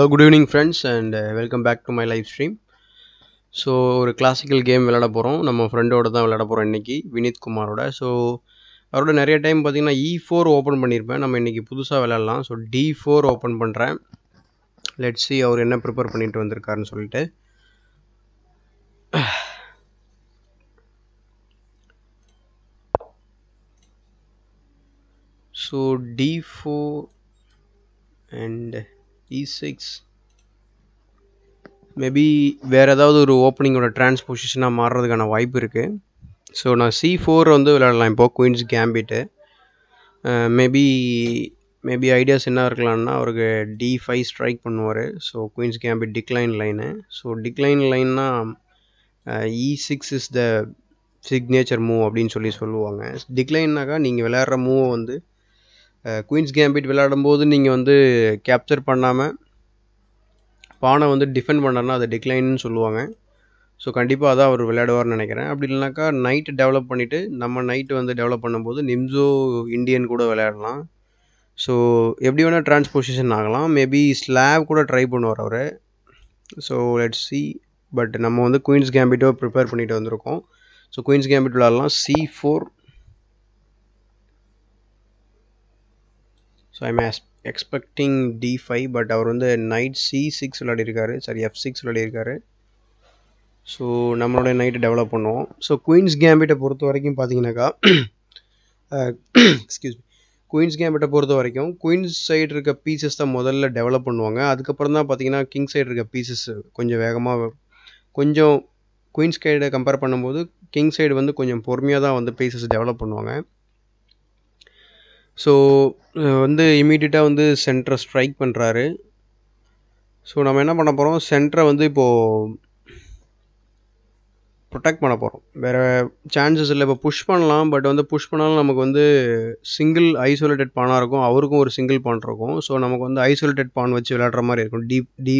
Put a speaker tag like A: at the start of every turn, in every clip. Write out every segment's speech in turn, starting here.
A: Hello good evening friends and welcome back to my live stream so ஒரு classical game விளையாட போகிறோம் நம்ம ஃப்ரெண்டோட தான் விளையாட போகிறோம் இன்றைக்கி வினீத் குமாரோட. ஸோ அவரோட நிறைய டைம் பார்த்தீங்கன்னா இ e ஃபோர் ஓப்பன் பண்ணியிருப்பேன் நம்ம இன்றைக்கி புதுசாக விளையாடலாம். ஸோ டி ஃபோர் ஓப்பன் பண்ணுறேன் லெட் சி அவர் என்ன ப்ரிப்பேர் பண்ணிட்டு வந்திருக்காருன்னு சொல்லிட்டு. So d four and e six maybe வேறு ஏதாவது ஒரு ஓப்பனிங்கோட டிரான்ஸ்பொசிஷனாக மாறுறதுக்கான வாய்ப்பு இருக்குது ஸோ நான் சி ஃபோர் வந்து விளையாடலாம். இப்போ queen's gambit maybe maybe ideas என்ன இருக்கலாம்னா அவருக்கு டி ஃபைவ் ஸ்ட்ரைக் பண்ணுவார். So queen's gambit decline line so decline லைன்னா e six is the signature move அப்படின்னு சொல்லி சொல்லுவாங்க. டிக்ளைன்னாக்கா நீங்கள் விளையாடுற மூவை வந்து குயின்ஸ் கேம்பிட் விளையாடும்போது நீங்கள் வந்து கேப்சர் பண்ணாமல் பானை வந்து டிஃபெண்ட் பண்ணனா அதை டிக்ளைன்னு சொல்லுவாங்க. ஸோ கண்டிப்பாக அதான் அவர் விளையாடுவார்னு நினைக்கிறேன். அப்படி இல்லைனாக்கா நைட்டு டெவலப் பண்ணிவிட்டு நம்ம நைட்டு வந்து டெவலப் பண்ணும்போது நிம்சோ இந்தியன் கூட விளையாடலாம். ஸோ எப்படி வேணால் டிரான்ஸ்போசிஷன் ஆகலாம். மேபி ஸ்லாப் கூட ட்ரை பண்ணுவார் அவர். ஸோ லெட் சி பட் நம்ம வந்து குயின்ஸ் கேம்பிட்டோ ப்ரிப்பேர் பண்ணிட்டு வந்திருக்கோம். ஸோ குயின்ஸ் கேம்பிட் விளாட்லாம் c four so I'm expecting d five but அவர் வந்து நைட் சி சிக்ஸ் விளையாடிருக்காரு. சாரி எஃப் சிக்ஸ் விளையாடிருக்காரு. ஸோ நம்மளோட நைட்டு டெவலப் பண்ணுவோம். ஸோ குயின்ஸ் கேம்பிட்டை பொறுத்த வரைக்கும் பார்த்தீங்கன்னாக்கா எக்ஸ்கியூஸ் குயின்ஸ் கேம்பிட்டை பொறுத்த வரைக்கும் குயின்ஸ் சைடு இருக்க பீசஸ் தான் முதல்ல டெவலப் பண்ணுவாங்க. அதுக்கப்புறம் தான் பார்த்தீங்கன்னா கிங் சைடு இருக்க பீசஸ் கொஞ்சம் வேகமாக கொஞ்சம் குயின்ஸ் சைடை கம்பேர் பண்ணும்போது கிங் சைடு வந்து கொஞ்சம் பொறுமையாக தான் வந்து பீசஸ் டெவலப் பண்ணுவாங்க. ஸோ வந்து இமீடியட்டாக வந்து சென்டரை ஸ்ட்ரைக் பண்ணுறாரு ஸோ நம்ம என்ன பண்ண போகிறோம் சென்டரை வந்து இப்போது ப்ரொடெக்ட் பண்ண போகிறோம் வேறு சான்சஸ் இல்லை. இப்போ புஷ் பண்ணலாம். பட் வந்து புஷ் பண்ணாலும் நமக்கு வந்து சிங்கிள் ஐசோலேட்டட் பானாக இருக்கும். அவருக்கும் ஒரு சிங்கிள் பான் இருக்கும். ஸோ நமக்கு வந்து ஐசோலேட்டட் பான் வச்சு விளையாடுற மாதிரி இருக்கும். டி டி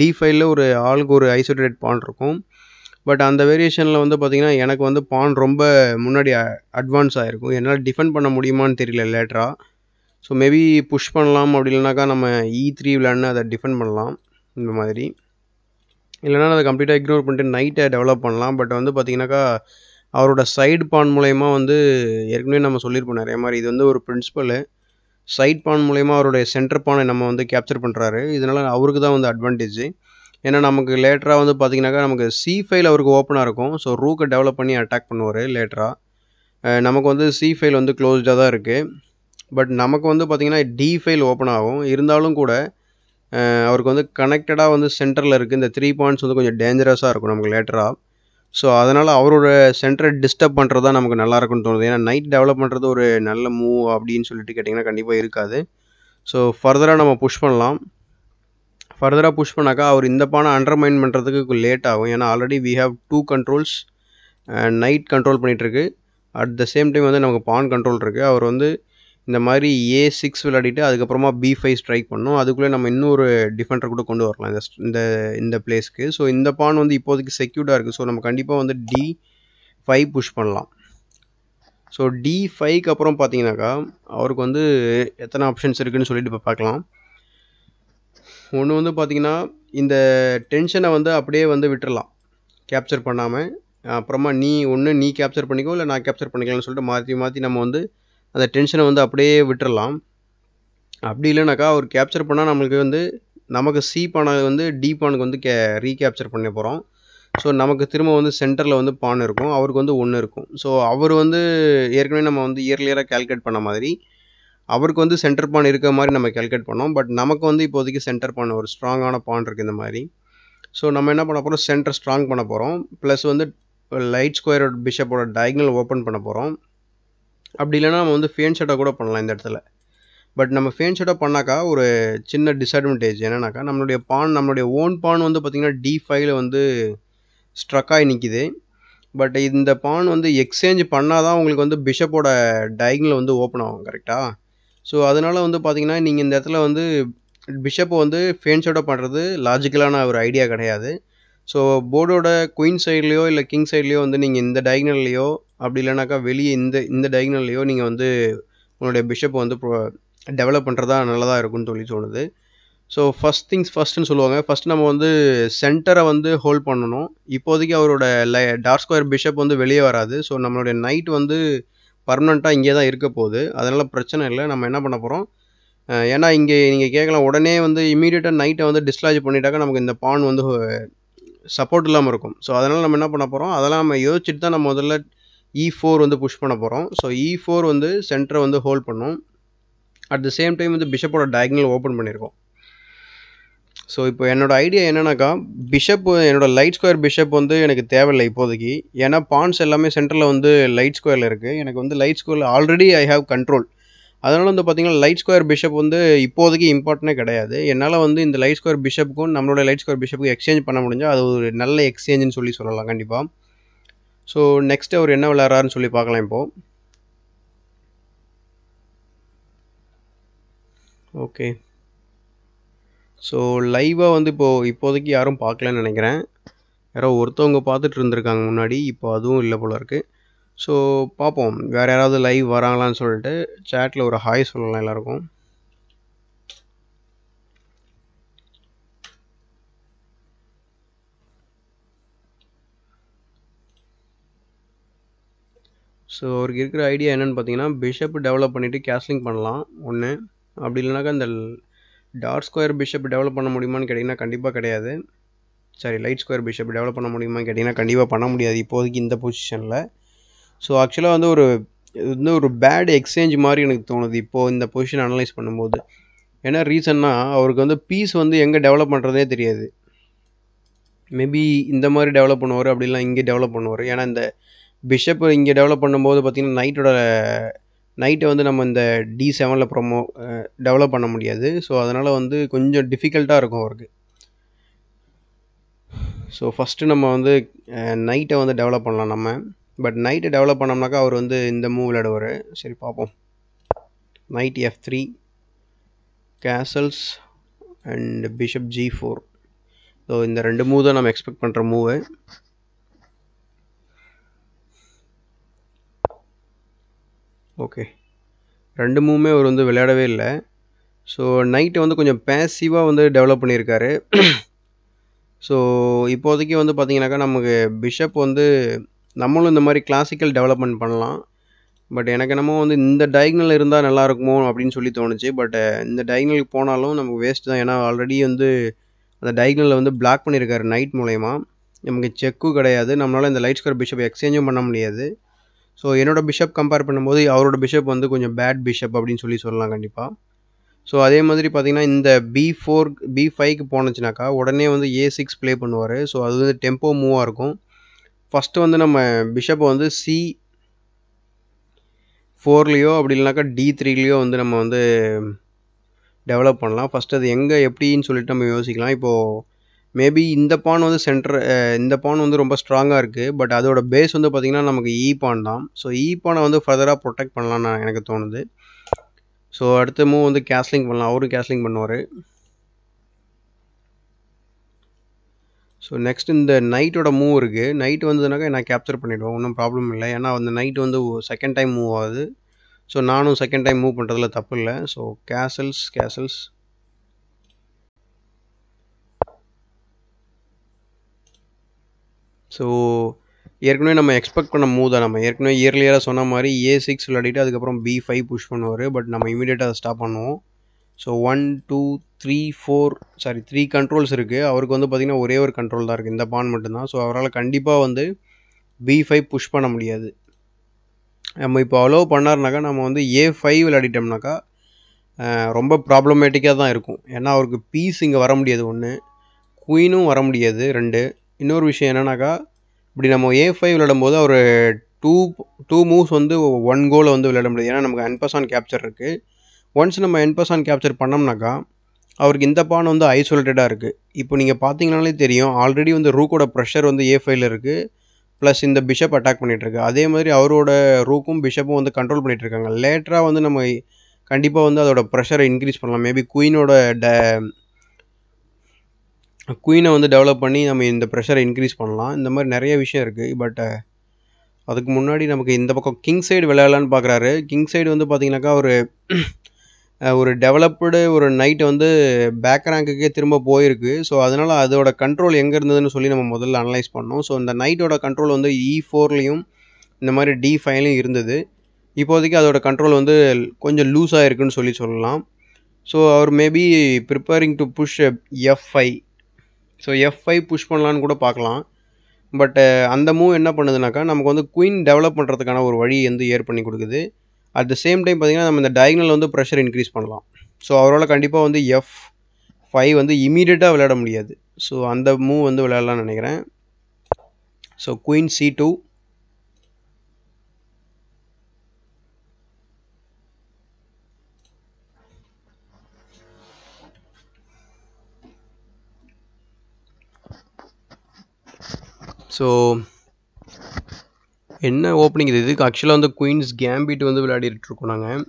A: டி ஃபைவ்ல ஒரு ஆளுக்கு ஒரு ஐசோலேட்டட் பான் இருக்கும். பட் அந்த வேரியேஷனில் வந்து பார்த்திங்கன்னா எனக்கு வந்து பான் ரொம்ப முன்னாடி அட்வான்ஸ் ஆகிருக்கும் என்னால் டிஃபெண்ட் பண்ண முடியுமான்னு தெரியல லேட்டராக ஸோ மேபி புஷ் பண்ணலாம். அப்படி இல்லைனாக்கா நம்ம இ த்ரீ விளாட்னு அதை டிஃபெண்ட் பண்ணலாம். இந்த மாதிரி. இல்லைனா அதை கம்ப்ளீட்டாக இக்னோர் பண்ணிட்டு நைட்டை டெவலப் பண்ணலாம். பட் வந்து பார்த்திங்கனாக்கா அவரோட சைடு பான் மூலயமா வந்து ஏற்கனவே நம்ம சொல்லியிருப்போம் நிறைய மாதிரி. இது வந்து ஒரு பிரின்சிபலு சைட் பான் மூலயமா அவருடைய சென்டர் பானை நம்ம வந்து கேப்சர் பண்ணுறாரு இதனால் அவருக்கு தான் வந்து அட்வான்டேஜ் ஏன்னா நமக்கு லேட்டராக வந்து பார்த்தீங்கன்னாக்கா நமக்கு சி ஃபைல் அவருக்கு ஓப்பனாக இருக்கும். ஸோ ரூக்கை டெவலப் பண்ணி அட்டாக் பண்ணுவார் லேட்டராக நமக்கு வந்து சி ஃபைல் வந்து க்ளோஸ்டாக தான் இருக்குது பட் நமக்கு வந்து பார்த்திங்கன்னா டி ஃபைல் ஓப்பன் ஆகும். இருந்தாலும் கூட அவருக்கு வந்து கனெக்டடாக வந்து சென்டரில் இருக்குது இந்த த்ரீ பாயிண்ட்ஸ் வந்து கொஞ்சம் டேஞ்சரஸாக இருக்கும் நமக்கு லேட்டராக ஸோ அதனால் அவரோட சென்டரை டிஸ்டர்ப் பண்ணுறது தான் நமக்கு நல்லா இருக்கும்னு தோணுது. ஏன்னா நைட் டெவலப் பண்ணுறது ஒரு நல்ல மூவ் அப்படின்னு சொல்லிட்டு கேட்டிங்கன்னா கண்டிப்பாக இருக்காது. ஸோ ஃபர்தராக நம்ம புஷ் பண்ணலாம். ஃபர்தராக புஷ் பண்ணாக்கா அவர் இந்த பானை அண்டர்மைன் பண்ணுறதுக்கு லேட் ஆகும். ஏன்னா already we have two controls knight control பண்ணிகிட்ருக்கு at the same time வந்து நமக்கு பான் கண்ட்ரோல் இருக்குது அவர் வந்து இந்த மாதிரி ஏ சிக்ஸ் விளையாடிட்டு அதுக்கப்புறமா பி ஃபைவ் ஸ்ட்ரைக் பண்ணோம். அதுக்குள்ளே நம்ம இன்னொரு டிஃபெண்டர் கூட கொண்டு வரலாம். இந்த இந்த இந்த பிளேஸ்க்கு ஸோ இந்த பான் வந்து இப்போதைக்கு செக்யூர்டாக இருக்குது ஸோ நம்ம கண்டிப்பாக வந்து டி ஃபைவ் புஷ் பண்ணலாம். ஸோ டி ஃபைவ்க்கு அப்புறம் பார்த்தீங்கன்னாக்கா அவருக்கு வந்து எத்தனை ஆப்ஷன்ஸ் இருக்குதுன்னு சொல்லிட்டு இப்போ பார்க்கலாம் ஒன்று வந்து பார்த்திங்கன்னா இந்த டென்ஷனை வந்து அப்படியே வந்து விட்டுறலாம். கேப்சர் பண்ணாமல் அப்புறமா நீ ஒன்று நீ கேப்சர் பண்ணிக்கோ இல்லை நான் கேப்சர் பண்ணிக்கலாம்னு சொல்லிட்டு மாற்றி மாற்றி நம்ம வந்து அந்த டென்ஷனை வந்து அப்படியே விட்டுறலாம். அப்படி இல்லைனாக்கா அவர் கேப்சர் பண்ணால் நம்மளுக்கு வந்து நமக்கு சி பானை வந்து டி பானுக்கு வந்து கே ரீகேப்சர் பண்ண போகிறோம் ஸோ நமக்கு திரும்ப வந்து சென்டரில் வந்து பான் இருக்கும் அவருக்கு வந்து ஒன்று இருக்கும். ஸோ அவர் வந்து ஏற்கனவே நம்ம வந்து இயர்லியராக கேல்குலேட் பண்ண மாதிரி அவருக்கு வந்து சென்டர் பான் இருக்க மாதிரி நம்ம கேல்குலேட் பண்ணோம். பட் நமக்கு வந்து இப்போதைக்கு சென்டர் பான் ஒரு ஸ்ட்ராங்கான பான் இருக்குது இந்த மாதிரி. ஸோ நம்ம என்ன பண்ண போகிறோம் சென்டர் ஸ்ட்ராங் பண்ண போகிறோம் ப்ளஸ் வந்து லைட் ஸ்கொயரோட பிஷப்போட டயக்னல் ஓப்பன் பண்ண போகிறோம் அப்படி இல்லைனா நம்ம வந்து ஃபேன் ஷட்டாக கூட பண்ணலாம் இந்த இடத்துல. பட் நம்ம ஃபேன் ஷட்டாக பண்ணாக்கா ஒரு சின்ன டிஸ்அட்வான்டேஜ் என்னன்னாக்கா நம்மளுடைய பான் நம்மளுடைய ஓன் பான் வந்து பார்த்திங்கன்னா டி ஃபைவ்ல வந்து ஸ்ட்ரக் ஆகி நிற்கிது பட் இந்த பான் வந்து எக்ஸ்சேஞ்ச் பண்ணால் தான் உங்களுக்கு வந்து பிஷப்போட டயக்னல் வந்து ஓப்பன் ஆகும் கரெக்டாக ஸோ அதனால் வந்து பார்த்திங்கன்னா நீங்கள் இந்த இடத்துல வந்து பிஷப்பை வந்து ஃபேன் பண்ணுறது லாஜிக்கலான ஒரு ஐடியா கிடையாது. ஸோ போர்டோட குயின் சைட்லேயோ இல்லை கிங் சைட்லேயோ வந்து நீங்கள் இந்த டயக்னல்லையோ அப்படி இல்லைனாக்கா வெளியே இந்த இந்த டயக்னல்லையோ நீங்கள் வந்து உங்களுடைய பிஷப்பை வந்து டெவலப் பண்ணுறதா நல்லதாக இருக்கும்னு சொல்லி தோணுது. ஸோ ஃபஸ்ட் திங்ஸ் ஃபஸ்ட்டுன்னு சொல்லுவாங்க. ஃபஸ்ட் நம்ம வந்து சென்டரை வந்து ஹோல்ட் பண்ணணும். இப்போதைக்கு அவரோட லை டார்க் ஸ்கொயர் பிஷப் வந்து வெளியே வராது. ஸோ நம்மளுடைய நைட் வந்து பர்மனெண்ட்டாக இங்கே தான் இருக்க போகுது. அதனால் பிரச்சனை இல்லை. நம்ம என்ன பண்ண போகிறோம் ஏன்னா இங்கே நீங்கள் கேட்கலாம் உடனே வந்து இமீடியட்டாக நைட்டை வந்து டிஸ்லாஜ் பண்ணிட்டாக்கா நமக்கு இந்த பான் வந்து சப்போர்ட் இல்லாமல் இருக்கும். ஸோ அதனால் நம்ம என்ன பண்ண போகிறோம் அதெல்லாம் நம்ம யோசிச்சுட்டு தான் நம்ம முதல்ல e இ ஃபோர் வந்து புஷ் பண்ண போகிறோம் ஸோ இ e ஃபோர் வந்து சென்டரை வந்து ஹோல்ட் பண்ணும். அட் த சேம் டைம் வந்து பிஷப்போட டயக்னல் ஓப்பன் பண்ணியிருக்கோம் ஸோ இப்போ என்னோடய ஐடியா என்னென்னாக்கா பிஷப் என்னோடய லைட் ஸ்கொயர் பிஷப் வந்து எனக்கு தேவையில்லை இப்போதைக்கு. ஏன்னா பான்ஸ் எல்லாமே சென்டரில் வந்து லைட் ஸ்கொயரில் இருக்குது எனக்கு வந்து லைட் ஸ்கொயரில் ஆல்ரெடி ஐ ஹாவ் கண்ட்ரோல் அதனால் வந்து பார்த்திங்கன்னா லைட் ஸ்கொயர் பிஷப் வந்து இப்போதைக்கு இம்பார்ட்டனே கிடையாது. என்னால் வந்து இந்த லைட் ஸ்கொயர் பிஷப்புக்கும் நம்மளோட லைட் ஸ்கொயர் பிஷப்புக்கும் எக்ஸ்சேஞ்ச் பண்ண முடிஞ்சால் அது ஒரு நல்ல எக்ஸ்சேஞ்சுன்னு சொல்லி சொல்லலாம் கண்டிப்பாக ஸோ நெக்ஸ்ட் அவர் என்ன விளையாடுறாருன்னு சொல்லி பார்க்கலாம் இப்போது ஓகே ஸோ லைவாக வந்து இப்போது இப்போதைக்கு யாரும் பார்க்கலன்னு நினைக்கிறேன். யாரோ ஒருத்தவங்க பார்த்துட்டு இருந்திருக்காங்க முன்னாடி இப்போ அதுவும் இல்லை போல இருக்குது ஸோ பார்ப்போம். வேறு யாராவது லைவ் வராங்களான்னு சொல்லிட்டு சேட்டில் ஒரு ஹாய் சொல்லலாம் எல்லாருக்கும். ஸோ அவருக்கு இருக்கிற ஐடியா என்னென்னு பார்த்தீங்கன்னா பிஷப் டெவலப் பண்ணிவிட்டு கேஸ்லிங் பண்ணலாம். ஒன்று அப்படி இல்லைனாக்கா இந்த டார்க் ஸ்கொயர் பிஷப் டெவலப் பண்ண முடியுமான்னு கேட்டிங்கன்னா கண்டிப்பாக கிடையாது. Sorry light square bishop develop பண்ண முடியுமான்னு கேட்டிங்கன்னா கண்டிப்பாக பண்ண முடியாது இப்போதைக்கு இந்த பொசிஷனில் ஸோ ஆக்சுவலாக வந்து ஒரு இது வந்து ஒரு பேட் எக்ஸ்சேஞ்ச் மாதிரி எனக்கு தோணுது இப்போது இந்த பொசிஷன் அனலைஸ் பண்ணும்போது. ஏன்னா ரீசன்னா அவருக்கு வந்து பீஸ் வந்து எங்கே டெவலப் பண்ணுறதே தெரியாது. மேபி இந்த மாதிரி டெவலப் பண்ணுவார் அப்படிலாம் இங்கே டெவலப் பண்ணுவார். ஏன்னா இந்த பிஷப் இங்கே டெவலப் பண்ணும்போது பார்த்திங்கன்னா நைட்டோட நைட்டை வந்து நம்ம இந்த டி செவனில் ப்ரொமோ டெவலப் பண்ண முடியாது. ஸோ அதனால் வந்து கொஞ்சம் டிஃபிகல்ட்டாக இருக்கும் அவருக்கு. ஸோ ஃபஸ்ட்டு நம்ம வந்து நைட்டை வந்து டெவலப் பண்ணலாம் நம்ம. பட் நைட்டை டெவலப் பண்ணோம்னாக்கா அவர் வந்து இந்த மூவ் விளையாடுவார் சரி பார்ப்போம் knight f three castles and bishop g four so இந்த ரெண்டு மூவ் தான் நம்ம எக்ஸ்பெக்ட் பண்ணுற மூவு ஓகே ரெண்டு மூவுமே அவர் வந்து விளையாடவே இல்லை. ஸோ நைட்டு வந்து கொஞ்சம் பேசிவாக வந்து டெவலப் பண்ணியிருக்காரு. ஸோ இப்போதைக்கு வந்து பார்த்தீங்கன்னாக்கா நமக்கு பிஷப் வந்து நம்மளும் இந்த மாதிரி கிளாசிக்கல் டெவலப்மெண்ட் பண்ணலாம். பட் எனக்கு என்னமோ வந்து இந்த டயக்னல் இருந்தால் நல்லா இருக்குமோ அப்படின்னு சொல்லி தோணுச்சு. பட் இந்த டயக்னலுக்கு போனாலும் நமக்கு வேஸ்ட் தான். ஏன்னா ஆல்ரெடி வந்து அந்த டயக்னலில் வந்து பிளாக் பண்ணியிருக்காரு நைட் மூலயமா. நமக்கு செக்கும் கிடையாது. நம்மளால் இந்த லைட் ஸ்கொயர் பிஷப் எக்ஸ்சேஞ்சும் பண்ண முடியாது. ஸோ என்னோட பிஷப் கம்பேர் பண்ணும்போது அவரோட பிஷப் வந்து கொஞ்சம் பேட் பிஷப் அப்படின்னு சொல்லி சொல்லலாம் கண்டிப்பாக ஸோ அதே மாதிரி பார்த்தீங்கன்னா இந்த பி ஃபோர் பி ஃபைவ்க்கு போனச்சுனாக்கா உடனே வந்து ஏ சிக்ஸ் ப்ளே பண்ணுவார். ஸோ அது வந்து டெம்போ மூவாக இருக்கும். ஃபஸ்ட்டு வந்து நம்ம பிஷப்பை வந்து சி ஃபோர்லேயோ அப்படி இல்லைனாக்கா டி த்ரீலேயோ வந்து நம்ம வந்து டெவலப் பண்ணலாம். ஃபஸ்ட் அது எங்கே எப்படின்னு சொல்லிட்டு நம்ம யோசிக்கலாம். இப்போது மேபி இந்த பான் வந்து சென்டர் இந்த பான் வந்து ரொம்ப ஸ்ட்ராங்காக இருக்குது பட் அதோட பேஸ் வந்து பார்த்திங்கன்னா நமக்கு e இ பான் தான். ஸோ இ பானை வந்து ஃபர்தராக ப்ரொடெக்ட் பண்ணலான்னு எனக்கு தோணுது. ஸோ அடுத்த மூவ் வந்து கேஸ்லிங் பண்ணலாம். அவரும் கேஸ்லிங் பண்ணுவார். ஸோ நெக்ஸ்ட் இந்த நைட்டோட மூவ் இருக்குது நைட் வந்ததுனாக்கா நான் கேப்சர் பண்ணிவிடுவேன் ஒன்றும் ப்ராப்ளம் இல்லை. ஏன்னா அந்த நைட் வந்து செகண்ட் டைம் மூவ் ஆகுது. ஸோ நானும் செகண்ட் டைம் மூவ் பண்ணுறதுல தப்பு இல்லை. ஸோ கேசல்ஸ் கேசல்ஸ் ஸோ ஏற்கனவே நம்ம எக்ஸ்பெக்ட் பண்ண மூவ் தான். நம்ம ஏற்கனவே இயர்லியராக சொன்ன மாதிரி ஏ சிக்ஸ் விளையாடிட்டு அதுக்கப்புறம் பி ஃபைவ் புஷ் பண்ணுவார். பட் நம்ம இமீடியட்டாக அதை ஸ்டாப் பண்ணுவோம். So one two three four sorry three controls இருக்குது அவருக்கு வந்து பார்த்திங்கன்னா ஒரே ஒரு கண்ட்ரோல் தான் இருக்குது இந்த பான் மட்டும்தான். ஸோ அவரால் கண்டிப்பாக வந்து பி ஃபைவ் புஷ் பண்ண முடியாது. நம்ம இப்போ அலோவ் பண்ணார்னாக்கா நம்ம வந்து ஏ ஃபைவ் விளையாடிட்டோம்னாக்கா ரொம்ப ப்ராப்ளமேட்டிக்காக தான் இருக்கும். ஏன்னா அவருக்கு பீஸ் இங்கே வர முடியாது. ஒன்று குயினும் வர முடியாது. ரெண்டு இன்னொரு விஷயம் என்னன்னாக்கா இப்படி நம்ம ஏ ஃபைவ் விளையாடும்போது அவர் டூ டூ மூவ்ஸ் வந்து ஒன் கோலை வந்து விளையாட முடியாது. ஏன்னா நமக்கு என்பஸ் ஆன் கேப்சர் இருக்குது ஒன்ஸ் நம்ம என்பஸ் ஆன் கேப்சர் பண்ணோம்னாக்கா அவருக்கு இந்த பான் வந்து ஐசோலேட்டடாக இருக்குது இப்போ நீங்கள் பார்த்தீங்கனாலே தெரியும் ஆல்ரெடி வந்து ரூக்கோட ப்ரெஷர் வந்து ஏ ஃபைவ்ல இருக்குது ப்ளஸ் இந்த பிஷப் அட்டாக் பண்ணிகிட்ருக்கு அதே மாதிரி அவரோட ரூக்கும் பிஷப்பும் வந்து கண்ட்ரோல் பண்ணிகிட்ருக்காங்க லேட்டராக வந்து நம்ம கண்டிப்பாக வந்து அதோட ப்ரெஷரை இன்க்ரீஸ் பண்ணலாம். மேபி குயினோட ட குயினை வந்து டெவலப் பண்ணி நம்ம இந்த ப்ரெஷரை இன்க்ரீஸ் பண்ணலாம். இந்த மாதிரி நிறைய விஷயம் இருக்குது பட் அதுக்கு முன்னாடி நமக்கு இந்த பக்கம் கிங் சைடு விளையாடலான்னு பார்க்குறாரு கிங் சைடு வந்து பார்த்தீங்கன்னாக்கா ஒரு ஒரு டெவலப்டு ஒரு நைட் வந்து பேக் ரேங்க்குக்கே திரும்ப போயிருக்கு. ஸோ அதனால் அதோட கண்ட்ரோல் எங்கே இருந்ததுன்னு சொல்லி நம்ம முதல்ல அனலைஸ் பண்ணோம். ஸோ இந்த நைட்டோட கண்ட்ரோல் வந்து e இ ஃபோர்லேயும் இந்த மாதிரி டி ஃபைவ்லையும் இருந்தது. இப்போதைக்கு அதோட கண்ட்ரோல் வந்து கொஞ்சம் லூஸாக இருக்குதுன்னு சொல்லி சொல்லலாம். So our maybe preparing to push f five so f five push பண்ணலான்னு கூட பார்க்கலாம். பட்டு uh, அந்த மூவ் என்ன பண்ணுதுனாக்கா நமக்கு வந்து குயின் டெவலப் பண்ணுறதுக்கான ஒரு வழி வந்து ஏர் பண்ணி கொடுக்குது. அட் த சேம் டைம் பார்த்திங்கன்னா நம்ம இந்த டயக்னல் வந்து ப்ரெஷர் இன்க்ரீஸ் பண்ணலாம். ஸோ அவரால் கண்டிப்பாக வந்து எஃப் ஃபைவ் வந்து இமீடியட்டாக விளையாட முடியாது. ஸோ அந்த மூவ் வந்து விளையாடலாம்னு நினைக்கிறேன். So queen c two so என்ன ஓப்பனிங் இது? இதுக்கு ஆக்சுவலாக வந்து குயின்ஸ் கேம்பிட் வந்து விளையாடிட்டு இருக்கோம் நாங்கள்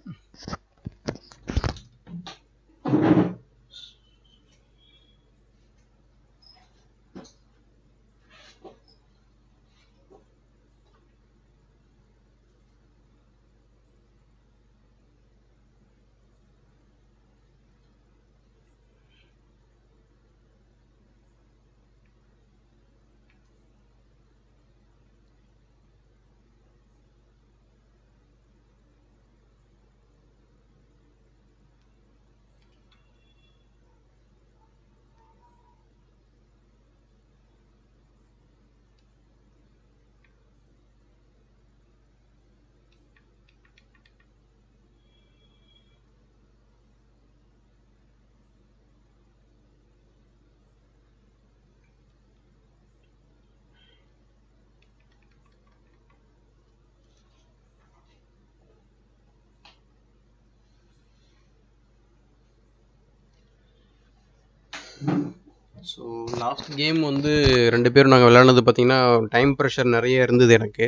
A: ஸோ லாஸ்ட் கேம் வந்து ரெண்டு பேரும் நாங்கள் விளையாடுனது பார்த்திங்கன்னா டைம் ப்ரெஷர் நிறைய இருந்தது எனக்கு.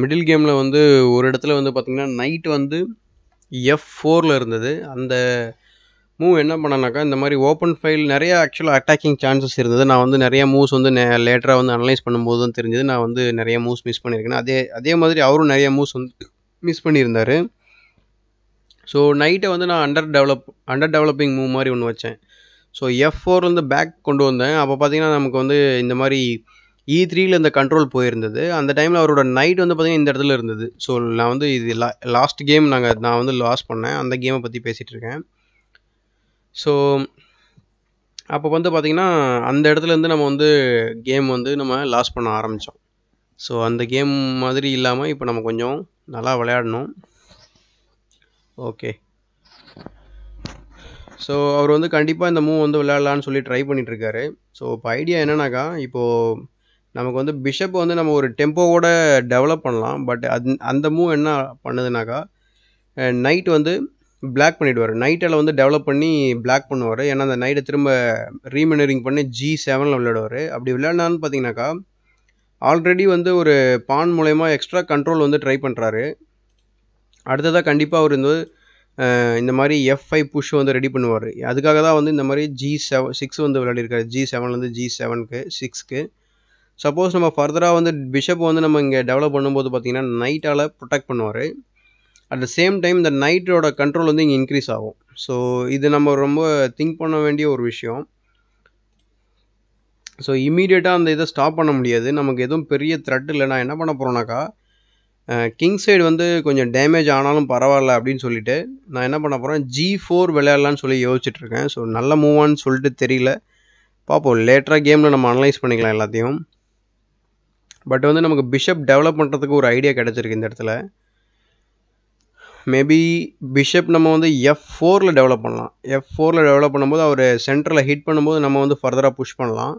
A: மிடில் கேமில் வந்து ஒரு இடத்துல வந்து பார்த்திங்கன்னா நைட் வந்து எஃப் ஃபோரில் இருந்தது. அந்த மூவ் என்ன பண்ணனாக்கா இந்த மாதிரி ஓப்பன் ஃபைல் நிறைய ஆக்சுவலாக அட்டாக்கிங் சான்சஸ் இருந்தது. நான் வந்து நிறைய மூவ்ஸ் வந்து லேட்டராக வந்து அனலைஸ் பண்ணும்போது தான் தெரிஞ்சது. நான் வந்து நிறைய மூவ்ஸ் மிஸ் பண்ணியிருக்கேன். அதே அதே மாதிரி அவரும் நிறைய மூவ்ஸ் வந்து மிஸ் பண்ணியிருந்தார். ஸோ நைட்டை வந்து நான் under develop under developing move மாதிரி ஒன்று வச்சேன். ஸோ எஃப் ஃபோர்லேருந்து பேக் கொண்டு வந்தேன். அப்போ பார்த்தீங்கன்னா நமக்கு வந்து இந்த மாதிரி e இ த்ரீயில் இந்த கண்ட்ரோல் போயிருந்தது. அந்த டைமில் அவரோட நைட் வந்து பார்த்திங்கன்னா இந்த இடத்துல இருந்தது. ஸோ நான் வந்து இது லா லாஸ்ட் கேம் நாங்கள் நான் வந்து லாஸ் பண்ணேன். அந்த கேமை பற்றி பேசிகிட்டு இருக்கேன். ஸோ அப்போ வந்து பார்த்திங்கன்னா அந்த இடத்துலேருந்து நம்ம வந்து கேம் வந்து நம்ம லாஸ் பண்ண ஆரம்பித்தோம் ஸோ அந்த கேம் மாதிரி இல்லாமல் இப்போ நம்ம கொஞ்சம் நல்லா விளையாடணும். ஓகே ஸோ அவர் வந்து கண்டிப்பாக இந்த மூவ் வந்து விளையாடலான்னு சொல்லி ட்ரை பண்ணிகிட்ருக்காரு ஸோ இப்போ ஐடியா என்னன்னாக்கா இப்போது நமக்கு வந்து பிஷப் வந்து நம்ம ஒரு டெம்போவோட டெவலப் பண்ணலாம். பட் அது அந்த மூவ் என்ன பண்ணுதுனாக்கா நைட் வந்து பிளாக் பண்ணிவிடுவார் நைட்டில் வந்து டெவலப் பண்ணி பிளாக் பண்ணுவார். ஏன்னா அந்த நைட்டை திரும்ப ரீமினரிங் பண்ணி ஜி செவனில் விளையாடுவார். அப்படி விளையாடினான்னு பார்த்தீங்கன்னாக்கா ஆல்ரெடி வந்து ஒரு பான் மூலயமா எக்ஸ்ட்ரா கண்ட்ரோல் வந்து ட்ரை பண்ணுறாரு அடுத்ததாக கண்டிப்பாக அவர் வந்து இந்த மாதிரி எஃப் ஃபைவ் புஷ் வந்து ரெடி பண்ணுவார். அதுக்காக தான் வந்து இந்த மாதிரி ஜி செவன் சிக்ஸ் வந்து விளையாடிருக்காரு. ஜி செவன்லேருந்து ஜி செவனுக்கு சிக்ஸ்க்கு சப்போஸ் நம்ம ஃபர்தராக வந்து பிஷப் வந்து நம்ம இங்கே டெவலப் பண்ணும்போது பார்த்திங்கன்னா நைட்டால் ப்ரொடெக்ட் பண்ணுவார். அட் த சேம் டைம் இந்த நைட்டோட கண்ட்ரோல் வந்து இங்கே இன்க்ரீஸ் ஆகும். ஸோ இது நம்ம ரொம்ப திங்க் பண்ண வேண்டிய ஒரு விஷயம். ஸோ இமீடியட்டாக அந்த இதை ஸ்டாப் பண்ண முடியாது. நமக்கு எதுவும் பெரிய த்ரெட் இல்லை நான் என்ன பண்ண போகிறேன்னாக்கா கிங் சைடு வந்து கொஞ்சம் டேமேஜ் ஆனாலும் பரவாயில்ல அப்படின்னு சொல்லிட்டு நான் என்ன பண்ண போகிறேன் ஜி ஃபோர் விளையாடலான்னு சொல்லி யோசிச்சுட்ருக்கேன். ஸோ நல்ல மூவான்னு சொல்லிட்டு தெரியல. பார்ப்போம் லேட்டராக கேமில் நம்ம அனலைஸ் பண்ணிக்கலாம் எல்லாத்தையும். பட் வந்து நமக்கு பிஷப் டெவலப் பண்ணுறதுக்கு ஒரு ஐடியா கிடச்சிருக்கு இந்த இடத்துல. மேபி பிஷப் நம்ம வந்து எஃப் ஃபோரில் டெவலப் பண்ணலாம். எஃப் ஃபோரில் டெவலப் பண்ணும்போது அவர் சென்டரில் ஹிட் பண்ணும்போது நம்ம வந்து ஃபர்தராக புஷ் பண்ணலாம்.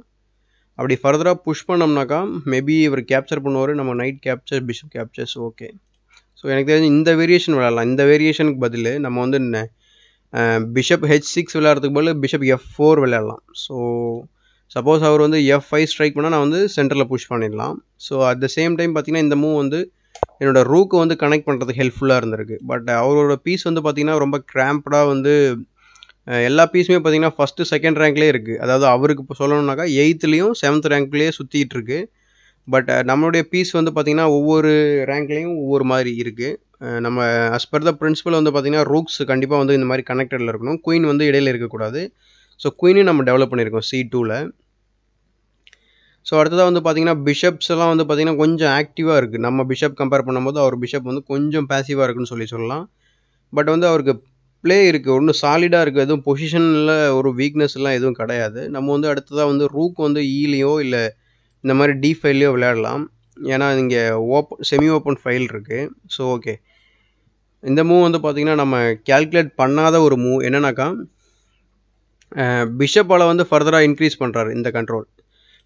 A: அப்படி ஃபர்தராக புஷ் பண்ணோம்னாக்கா மேபி இவர் கேப்சர் பண்ணுவார் நம்ம knight capture bishop captures okay so எனக்கு தெரிஞ்சு இந்த வேரியேஷன் விளாட்லாம் இந்த வேரியேஷனுக்கு பதில் நம்ம வந்து பிஷப் ஹெச் சிக்ஸ் விளையாடுறதுக்கு பதில் பிஷப் எஃப் ஃபோர் விளையாடலாம். ஸோ சப்போஸ் அவர் வந்து எஃப் ஃபைவ் ஸ்ட்ரைக் பண்ணால் நான் வந்து சென்டரில் புஷ் பண்ணிடலாம். So at the same time பார்த்தீங்கன்னா இந்த மூவ் வந்து என்னோட ரூக்கு வந்து கனெக்ட் பண்ணுறதுக்கு ஹெல்ப்ஃபுல்லாக இருந்திருக்கு. பட் அவரோட பீஸ் வந்து பார்த்திங்கன்னா ரொம்ப கிராம்ப்டாக வந்து எல்லா பீஸுமே பார்த்தீங்கன்னா ஃபஸ்ட்டு செகண்ட் ரேங்க்லேயே இருக்குது அதாவது அவருக்கு இப்போ சொல்லணுன்னாக்கா எயித்துலேயும் செவன்த் ரேங்க்லேயே சுற்றிட்டு இருக்கு. பட் நம்மளுடைய பீஸ் வந்து பார்த்திங்கன்னா ஒவ்வொரு ரேங்க்லேயும் ஒவ்வொரு மாதிரி இருக்குது நம்ம அஸ் பர் த பிரின்சிபல் வந்து பார்த்தீங்கன்னா ரூக்ஸ் கண்டிப்பாக வந்து இந்த மாதிரி கனெக்டடில் இருக்கணும். குயின் வந்து இடையில இருக்கக்கூடாது ஸோ குயினையும் நம்ம டெவலப் பண்ணியிருக்கோம் சி டூவில் ஸோ அடுத்ததாக வந்து பார்த்தீங்கன்னா பிஷப்ஸ் எல்லாம் வந்து பார்த்திங்கன்னா கொஞ்சம் ஆக்டிவாக இருக்குது நம்ம பிஷப் கம்பேர் பண்ணும்போது அவர் பிஷப் வந்து கொஞ்சம் பேசிவாக இருக்குன்னு சொல்லி சொல்லலாம். பட் வந்து அவருக்கு ப்ளே இருக்குது ஒன்றும் சாலிடாக இருக்குது எதுவும் பொசிஷனில் ஒரு வீக்னஸ்லாம் எதுவும் கிடையாது. நம்ம வந்து அடுத்ததாக வந்து ரூக் வந்து e ஈலையோ இல்லை இந்த மாதிரி டி ஃபைல்லையோ விளையாடலாம். ஏன்னா இங்கே ஓப்பன் செமி ஓப்பன் ஃபைல் இருக்குது ஸோ ஓகே இந்த மூவ் வந்து பார்த்திங்கன்னா நம்ம கேல்குலேட் பண்ணாத ஒரு மூவ் என்னன்னாக்கா பிஷப்பால் வந்து ஃபர்தராக இன்க்ரீஸ் பண்ணுறாரு இந்த கண்ட்ரோல்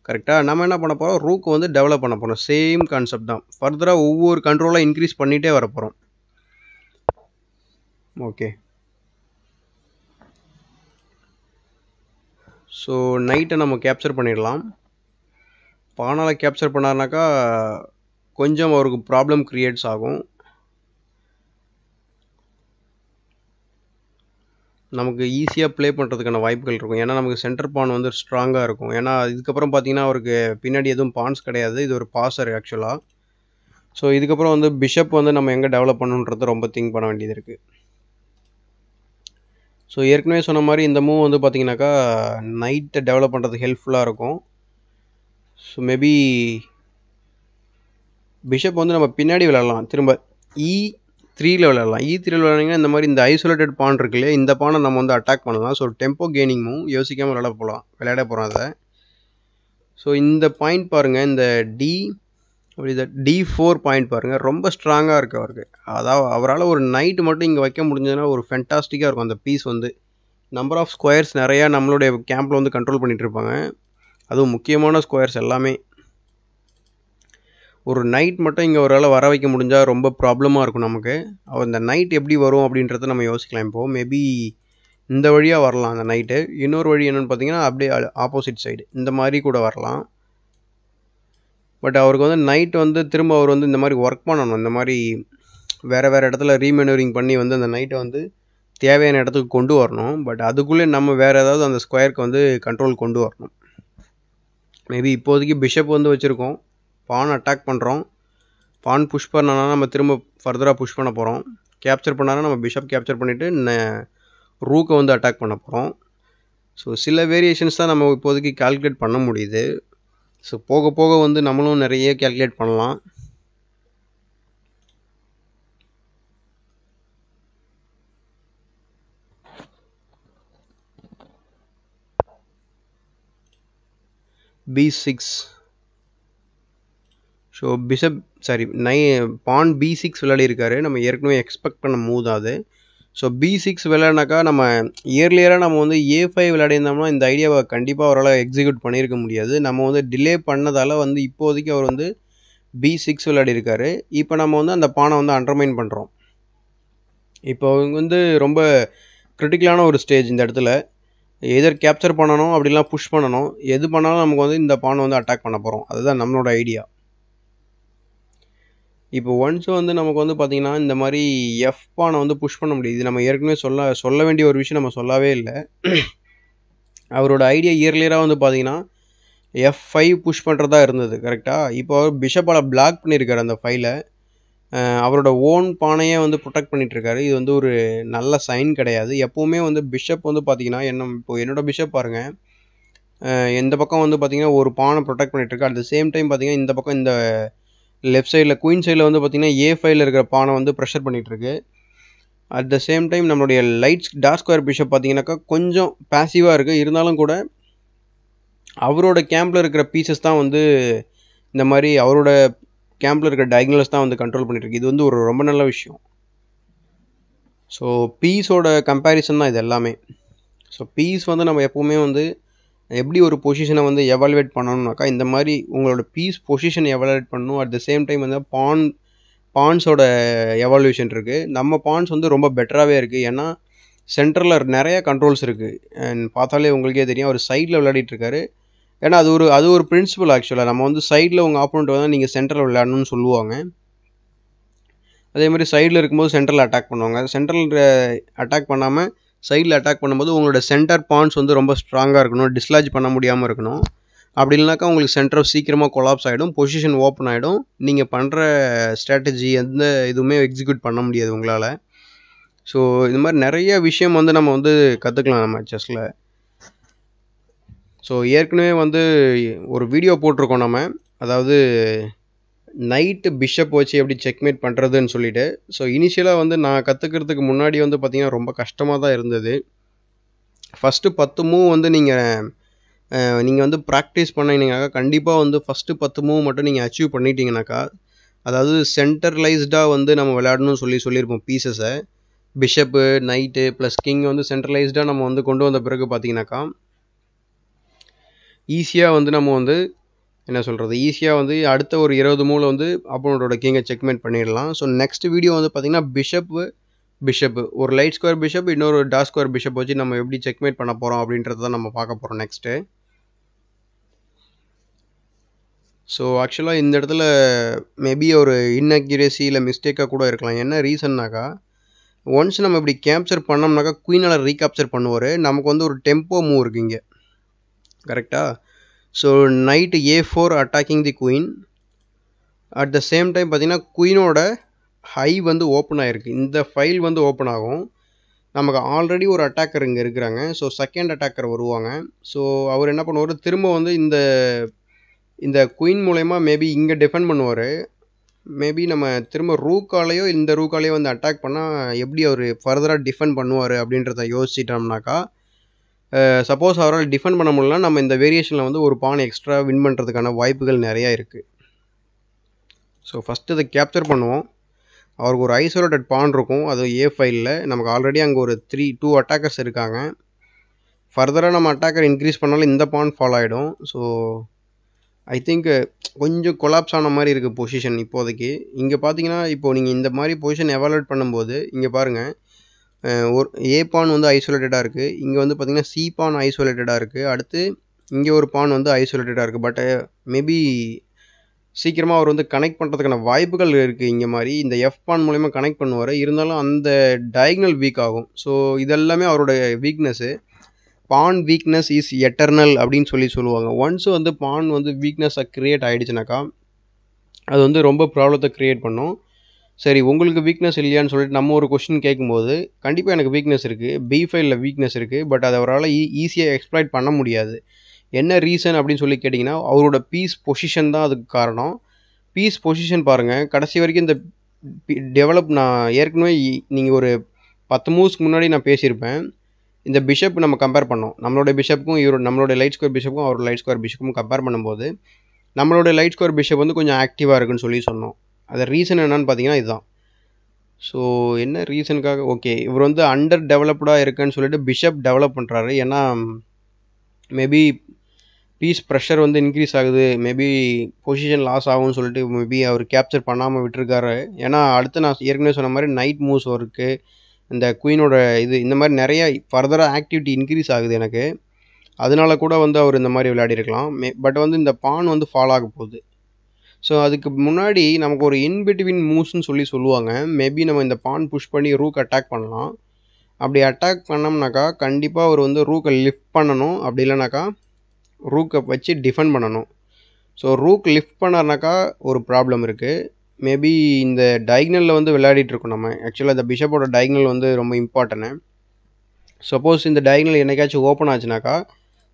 A: கரெக்டாக நம்ம என்ன பண்ண போகிறோம் ரூக் வந்து டெவலப் பண்ண போகிறோம் சேம் கான்செப்ட் தான். ஃபர்தராக ஒவ்வொரு கண்ட்ரோலாக இன்க்ரீஸ் பண்ணிகிட்டே வர போகிறோம் ஓகே ஸோ நைட்டை நம்ம கேப்சர் பண்ணிடலாம். பானால் கேப்சர் பண்ணார்னாக்கா கொஞ்சம் அவருக்கு ப்ராப்ளம் க்ரியேட்ஸ் ஆகும். நமக்கு ஈஸியாக ப்ளே பண்ணுறதுக்கான வாய்ப்புகள் இருக்கும். ஏன்னா நமக்கு சென்டர் பான் வந்து ஸ்ட்ராங்காக இருக்கும். ஏன்னா இதுக்கப்புறம் பார்த்தீங்கன்னா அவருக்கு பின்னாடி எதுவும் பான்ஸ் கிடையாது. இது ஒரு பாசர் ஆக்சுவலாக ஸோ இதுக்கப்புறம் வந்து பிஷப் வந்து நம்ம எங்கே டெவலப் பண்ணணுன்றது ரொம்ப திங்க் பண்ண வேண்டியது இருக்குது ஸோ ஏற்கனவே சொன்ன மாதிரி இந்த மூவ் வந்து பார்த்தீங்கன்னாக்கா நைட்டை டெவலப் பண்ணுறதுக்கு ஹெல்ப்ஃபுல்லாக இருக்கும். ஸோ மேபி பிஷப் வந்து நம்ம பின்னாடி விளாட்லாம் திரும்ப இ த்ரீயில் விளாட்லாம் இ த்ரீயில் விளையாடிங்கன்னா இந்த மாதிரி இந்த ஐசோலேட்டட் பான் இருக்கு இல்லையா இந்த பானை நம்ம வந்து அட்டாக் பண்ணலாம். ஸோ டெம்போ கேனிங் மூவ் யோசிக்காமல் விளையாட போகலாம் விளையாட போகிறோம் அதை. ஸோ இந்த பாயிண்ட் பாருங்கள் இந்த டி அப்படி இந்த டி ஃபோர் பாயிண்ட் பாருங்கள் ரொம்ப ஸ்ட்ராங்காக இருக்குது அவருக்கு. அதாவது அவரால் ஒரு நைட்டு மட்டும் இங்கே வைக்க முடிஞ்சதுன்னா ஒரு ஃபென்டாஸ்டிக்காக இருக்கும். அந்த பீஸ் வந்து நம்பர் ஆஃப் ஸ்கொயர்ஸ் நிறையா நம்மளுடைய கேம்பில் வந்து கண்ட்ரோல் பண்ணிகிட்டு இருப்பாங்க. அதுவும் முக்கியமான ஸ்கொயர்ஸ் எல்லாமே. ஒரு நைட் மட்டும் இங்கே ஒரு வர வைக்க முடிஞ்சால் ரொம்ப ப்ராப்ளமாக இருக்கும் நமக்கு. அவர் இந்த நைட் எப்படி வரும் அப்படின்றத நம்ம யோசிக்கலாம். இப்போது மேபி இந்த வழியாக வரலாம் அந்த நைட்டு இன்னொரு வழி என்னென்னு பார்த்தீங்கன்னா அப்படியே ஆப்போசிட் சைடு இந்த மாதிரி கூட வரலாம். பட் அவருக்கு வந்து நைட் வந்து திரும்ப அவர் வந்து இந்த மாதிரி ஒர்க் பண்ணணும். இந்த மாதிரி வேறு வேறு இடத்துல ரீமெனூரிங் பண்ணி வந்து அந்த நைட்டை வந்து தேவையான இடத்துக்கு கொண்டு வரணும். பட் அதுக்குள்ளே நம்ம வேறு ஏதாவது அந்த ஸ்கொயருக்கு வந்து கண்ட்ரோல் கொண்டு வரணும். மேபி இப்போதைக்கு பிஷப் வந்து வச்சுருக்கோம். பான் அட்டாக் பண்ணுறோம் பான் புஷ் பண்ணனா நம்ம திரும்ப ஃபர்தராக புஷ் பண்ண போகிறோம் கேப்சர் பண்ணாலும் நம்ம பிஷப் கேப்சர் பண்ணிவிட்டு ரூக்கை வந்து அட்டாக் பண்ண போகிறோம் ஸோ சில வேரியேஷன்ஸ் தான் நம்ம இப்போதைக்கு கால்குலேட் பண்ண முடியுது. ஸோ போக போக வந்து நம்மளும் நிறைய கேல்குலேட் பண்ணலாம். B six so bishop sorry knight pawn B six விளையாடி இருக்காரு நம்ம ஏற்கனவே எக்ஸ்பெக்ட் பண்ண மூவ் தான் அது ஸோ பி சிக்ஸ் விளையாடினாக்கா நம்ம இயர்லியராக நம்ம வந்து ஏ ஃபைவ் விளையாடிருந்தோம்னா இந்த ஐடியாவை கண்டிப்பாக அவரால் எக்ஸிக்யூட் பண்ணியிருக்க முடியாது. நம்ம வந்து டிலே பண்ணதால் வந்து இப்போதைக்கு அவர் வந்து பி சிக்ஸ் விளையாடிருக்காரு இப்போ நம்ம வந்து அந்த பானை வந்து அண்டர்மைன் பண்ணுறோம் இப்போ அவங்க வந்து ரொம்ப கிரிட்டிக்கலான ஒரு ஸ்டேஜ் இந்த இடத்துல. எதர் கேப்சர் பண்ணணும் அப்படிலாம் புஷ் பண்ணணும். எது பண்ணாலும் நமக்கு வந்து இந்த பானை வந்து அட்டாக் பண்ண போகிறோம் அதுதான் நம்மளோட ஐடியா இப்போ ஒன்ஸ் வந்து நமக்கு வந்து பார்த்திங்கன்னா இந்த மாதிரி எஃப் பானை வந்து புஷ் பண்ண முடியுது. நம்ம ஏற்கனவே சொல்ல சொல்ல வேண்டிய ஒரு விஷயம் நம்ம சொல்லவே இல்லை. அவரோட ஐடியா இயர்லியராக வந்து பார்த்தீங்கன்னா எஃப் ஃபைவ் புஷ் பண்ணுறதா இருந்தது கரெக்டாக இப்போ அவர் பிஷப்பால் பிளாக் பண்ணியிருக்காரு அந்த ஃபைலை அவரோட ஓன் பானையே வந்து ப்ரொடெக்ட் பண்ணிகிட்ருக்காரு இது வந்து ஒரு நல்ல சைன் கிடையாது. எப்போவுமே வந்து பிஷப் வந்து பார்த்திங்கன்னா என்ன இப்போ என்னோடய பிஷப் பாருங்கள் எந்த பக்கம் வந்து பார்த்திங்கன்னா ஒரு பானை ப்ரொடெக்ட் பண்ணிகிட்ருக்கு அட் த சேம் டைம் பார்த்திங்கன்னா இந்த பக்கம் இந்த லெஃப்ட் சைடில் குயின் சைடில் வந்து பார்த்திங்கன்னா ஏ ஃபைவ்ல இருக்கிற பானை வந்து ப்ரெஷர் பண்ணிகிட்ருக்கு அட் த சேம் டைம் நம்மளுடைய லைட்ஸ் டார்க் ஸ்கொயர் பிஷப் பார்த்தீங்கன்னாக்கா கொஞ்சம் பேசிவாக இருக்குது இருந்தாலும் கூட அவரோட கேம்பில் இருக்கிற பீசஸ் தான் வந்து இந்த மாதிரி அவரோட கேம்பில் இருக்கிற டயக்னல்ஸ் தான் வந்து கண்ட்ரோல் பண்ணிட்டுருக்கு. இது வந்து ஒரு ரொம்ப நல்ல விஷயம். ஸோ பீஸோட கம்பேரிசன் தான் இது எல்லாமே. ஸோ பீஸ் வந்து நம்ம எப்போவுமே வந்து எப்படி ஒரு பொசிஷனை வந்து எவாலுவேட் பண்ணணும்னாக்கா இந்த மாதிரி உங்களோட பீஸ் பொசிஷன் எவாலுவேட் பண்ணணும். அட் த சேம் டைம் வந்து பான் பான்ஸோட எவால்யூஷன் இருக்குது நம்ம பான்ஸ் வந்து ரொம்ப பெட்டராகவே இருக்குது ஏன்னா சென்டரில் நிறைய கண்ட்ரோல்ஸ் இருக்குது அண்ட் பார்த்தாலே உங்களுக்கே தெரியும். அவர் சைடில் விளையாடிட்டுருக்காரு ஏன்னா அது ஒரு அது ஒரு பிரின்சிபல் ஆக்சுவலாக நம்ம வந்து சைடில் உங்கள் ஆப்போனண்ட் வந்து நீங்கள் சென்டரில் விளையாடணும்னு சொல்லுவாங்க. அதே மாதிரி சைடில் இருக்கும்போது சென்டரில் அட்டாக் பண்ணுவாங்க. சென்ட்ரல் அட்டாக் பண்ணாமல் சைடில் அட்டாக் பண்ணும்போது உங்களோட சென்டர் பாயிண்ட்ஸ் வந்து ரொம்ப ஸ்ட்ராங்காக இருக்கணும் டிஸ்லாஜ் பண்ண முடியாமல் இருக்கணும். அப்படி இல்லைனாக்கா உங்களுக்கு சென்டர் சீக்கிரமாக கொலாப்ஸ் ஆகிடும் பொசிஷன் ஓப்பன் ஆகிடும் நீங்கள் பண்ணுற ஸ்ட்ராட்டஜி எந்த இதுவுமே எக்ஸிக்யூட் பண்ண முடியாது உங்களால். ஸோ இது மாதிரி நிறைய விஷயம் வந்து நம்ம வந்து கற்றுக்கலாம் நம்ம செஸ்ஸில் ஸோ ஏற்கனவே வந்து ஒரு வீடியோ போட்டிருக்கோம் நம்ம. அதாவது நைட்டு பிஷப் வச்சு எப்படி செக்மேட் பண்ணுறதுன்னு சொல்லிட்டு ஸோ இனிஷியலாக வந்து நான் கற்றுக்கிறதுக்கு முன்னாடி வந்து பார்த்திங்கன்னா ரொம்ப கஷ்டமாக தான் இருந்தது. ஃபஸ்ட்டு பத்து மூவ் வந்து நீங்கள் நீங்கள் வந்து ப்ராக்டிஸ் பண்ணிங்கனாக்கா கண்டிப்பாக வந்து ஃபஸ்ட்டு பத்து மூவ் மட்டும் நீங்கள் அச்சீவ் பண்ணிட்டீங்கனாக்கா அதாவது சென்டர்லைஸ்டாக வந்து நம்ம விளையாடணும்னு சொல்லி சொல்லியிருப்போம் பீசஸை பிஷப்பு நைட்டு ப்ளஸ் கிங் வந்து சென்ட்ரலைஸ்டாக நம்ம வந்து கொண்டு வந்த பிறகு பார்த்தீங்கன்னாக்கா ஈஸியாக வந்து நம்ம வந்து என்ன சொல்கிறது ஈஸியாக வந்து அடுத்த ஒரு இருபது மூளை வந்து அப்போனோட கிங்கை செக்மேட் பண்ணிடலாம். ஸோ நெக்ஸ்ட் வீடியோ வந்து பார்த்திங்கன்னா பிஷப்பு பிஷப்பு ஒரு லைட் ஸ்கொயர் பிஷப் இன்னொரு டார்க் ஸ்கொயர் பிஷப் வச்சு நம்ம எப்படி செக்மேட் பண்ண போகிறோம் அப்படின்றத தான் நம்ம பார்க்க போகிறோம் நெக்ஸ்ட்டு ஸோ ஆக்சுவலாக இந்த இடத்துல மேபி ஒரு இன்அக்யூரேசி இல்லை மிஸ்டேக்காக கூட இருக்கலாம். என்ன ரீசன்னாக்கா ஒன்ஸ் நம்ம இப்படி கேப்சர் பண்ணோம்னாக்கா குயினால் ரீகேப்சர் பண்ணுவார். நமக்கு வந்து ஒரு டெம்போ மூவ் இருக்குது இங்கே. கரெக்டாக so knight A four attacking the queen at the same time பார்த்தீங்கன்னா குயினோட ஹை வந்து ஓப்பன் ஆகிருக்கு இந்த ஃபைல் வந்து ஓப்பன் ஆகும். நமக்கு ஆல்ரெடி ஒரு அட்டாக்கர் இங்கே இருக்கிறாங்க. ஸோ செகண்ட் அட்டாக்கர் வருவாங்க. ஸோ அவர் என்ன பண்ணுவார்? திரும்ப வந்து இந்த இந்த குயின் மூலயமா மேபி இங்கே டிஃபெண்ட் பண்ணுவார். மேபி நம்ம திரும்ப ரூக்காலேயோ இந்த ரூக்காலேயோ வந்து அட்டாக் பண்ணால் எப்படி அவர் ஃபர்தராக டிஃபெண்ட் பண்ணுவார் அப்படின்றத யோசிச்சிட்டோம்னாக்கா சப்போஸ் அவரால் டிஃபெண்ட் பண்ண முடியலனா நம்ம இந்த வேரியேஷனில் வந்து ஒரு பான் எக்ஸ்ட்ரா வின் பண்ணுறதுக்கான வாய்ப்புகள் நிறையா இருக்குது ஸோ ஃபஸ்ட்டு இதை கேப்சர் பண்ணுவோம். அவருக்கு ஒரு ஐசோலேட்டட் பான் இருக்கும். அது ஏ ஃபைலில் நமக்கு ஆல்ரெடி அங்கே ஒரு த்ரீ டூ அட்டாக்கர்ஸ் இருக்காங்க. ஃபர்தராக நம்ம அட்டாக்கர் இன்க்ரீஸ் பண்ணாலும் இந்த பான் ஃபாலோ ஆகிடும் ஸோ ஐ திங்க் கொஞ்சம் கொலாப்ஸ் ஆன மாதிரி இருக்குது பொசிஷன் இப்போதைக்கு. இங்கே பார்த்தீங்கன்னா இப்போது நீங்கள் இந்த மாதிரி பொசிஷன் எவாலுவேட் பண்ணும்போது இங்கே பாருங்கள் ஒரு ஏ பான் வந்து ஐசோலேட்டடாக இருக்குது இங்கே வந்து பார்த்திங்கன்னா சி பான் ஐசோலேட்டடாக இருக்குது அடுத்து இங்கே ஒரு பான் வந்து ஐசோலேட்டடாக இருக்குது பட் மேபி சீக்கிரமாக அவர் வந்து கனெக்ட் பண்ணுறதுக்கான வாய்ப்புகள் இருக்குது இங்கே மாதிரி. இந்த எஃப் பான் மூலயமா கனெக்ட் பண்ணுவார். இருந்தாலும் அந்த டயக்னல் வீக் ஆகும். ஸோ இதெல்லாமே அவரோட weakness pawn weakness is eternal அப்படின்னு சொல்லி சொல்லுவாங்க. ஒன்ஸ் வந்து பான் வந்து வீக்னஸாக க்ரியேட் ஆகிடுச்சுனாக்கா அது வந்து ரொம்ப ப்ராப்ளத்தை க்ரியேட் பண்ணும். சரி உங்களுக்கு வீக்னஸ் இல்லையான்னு சொல்லிட்டு நம்ம ஒரு கொஷின் கேட்கும்போது கண்டிப்பாக எனக்கு வீக்னஸ் இருக்குது பி ஃபைலில் வீக்னஸ் இருக்குது பட் அதை அவரால் ஈ ஈஸியாக எக்ஸ்ப்ளாய்ட் பண்ண முடியாது. என்ன ரீசன் அப்படின்னு சொல்லி கேட்டிங்கன்னா அவரோட பீஸ் பொசிஷன் தான் அதுக்கு காரணம். பீஸ் பொசிஷன் பாருங்கள் கடைசி வரைக்கும் இந்த டெவலப் நான் ஏற்கனவே நீங்கள் ஒரு பத்து மூவ்ஸ்க்கு முன்னாடி நான் பேசியிருப்பேன். இந்த பிஷப் நம்ம கம்பேர் பண்ணோம். நம்மளோட பிஷப்புக்கும் இவரோட நம்மளோட லைட் ஸ்கொயர் பிஷப்புக்கும் அவரோட லைட் ஸ்கொயர் பிஷப்புக்கும் கம்பேர் பண்ணும்போது நம்மளோட லைட் ஸ்கொயர் பிஷப் வந்து கொஞ்சம் ஆக்டிவாக இருக்குன்னு சொல்லி சொன்னோம். அது ரீசன் என்னன்னு பார்த்தீங்கன்னா இதுதான். ஸோ என்ன ரீசனுக்காக ஓகே இவர் வந்து அண்டர் டெவலப்டாக இருக்குன்னு சொல்லிட்டு பிஷப் டெவலப் பண்ணுறாரு ஏன்னா மேபி பீஸ் ப்ரெஷர் வந்து இன்க்ரீஸ் ஆகுது. மேபி பொசிஷன் லாஸ் ஆகும்னு சொல்லிட்டு மேபி அவர் கேப்சர் பண்ணாமல் விட்டுருக்காரு. ஏன்னா அடுத்து நான் ஏற்கனவே சொன்ன மாதிரி நைட் மூவ்ஸ் இருக்குது இந்த குயினோட இது இந்த மாதிரி நிறைய ஃபர்தராக ஆக்டிவிட்டி இன்க்ரீஸ் ஆகுது எனக்கு. அதனால கூட வந்து அவர் இந்த மாதிரி விளையாடிருக்கலாம். மே பட் வந்து இந்த பான் வந்து ஃபாலோ ஆக போகுது. ஸோ அதுக்கு முன்னாடி நமக்கு ஒரு இன்பிட்வீன் மூவ்ஸ்னு சொல்லி சொல்லுவாங்க. மேபி நம்ம இந்த பான் புஷ் பண்ணி ரூக் அட்டாக் பண்ணலாம். அப்படி அட்டாக் பண்ணோம்னாக்கா கண்டிப்பாக அவர் வந்து ரூக்கை லிஃப்ட் பண்ணணும். அப்படி இல்லைனாக்கா ரூக்கை வச்சு டிஃபெண்ட் பண்ணணும். ஸோ ரூக் லிஃப்ட் பண்ணார்னாக்கா ஒரு ப்ராப்ளம் இருக்குது மேபி இந்த டயக்னலில் வந்து விளையாடிட்டுருக்கோம் நம்ம. ஆக்சுவலாக இந்த பிஷப்போட டயக்னல் வந்து ரொம்ப இம்பார்ட்டன்ட்டு சப்போஸ் இந்த டயக்னல் என்னைக்காச்சும் ஓப்பன் ஆச்சுனாக்கா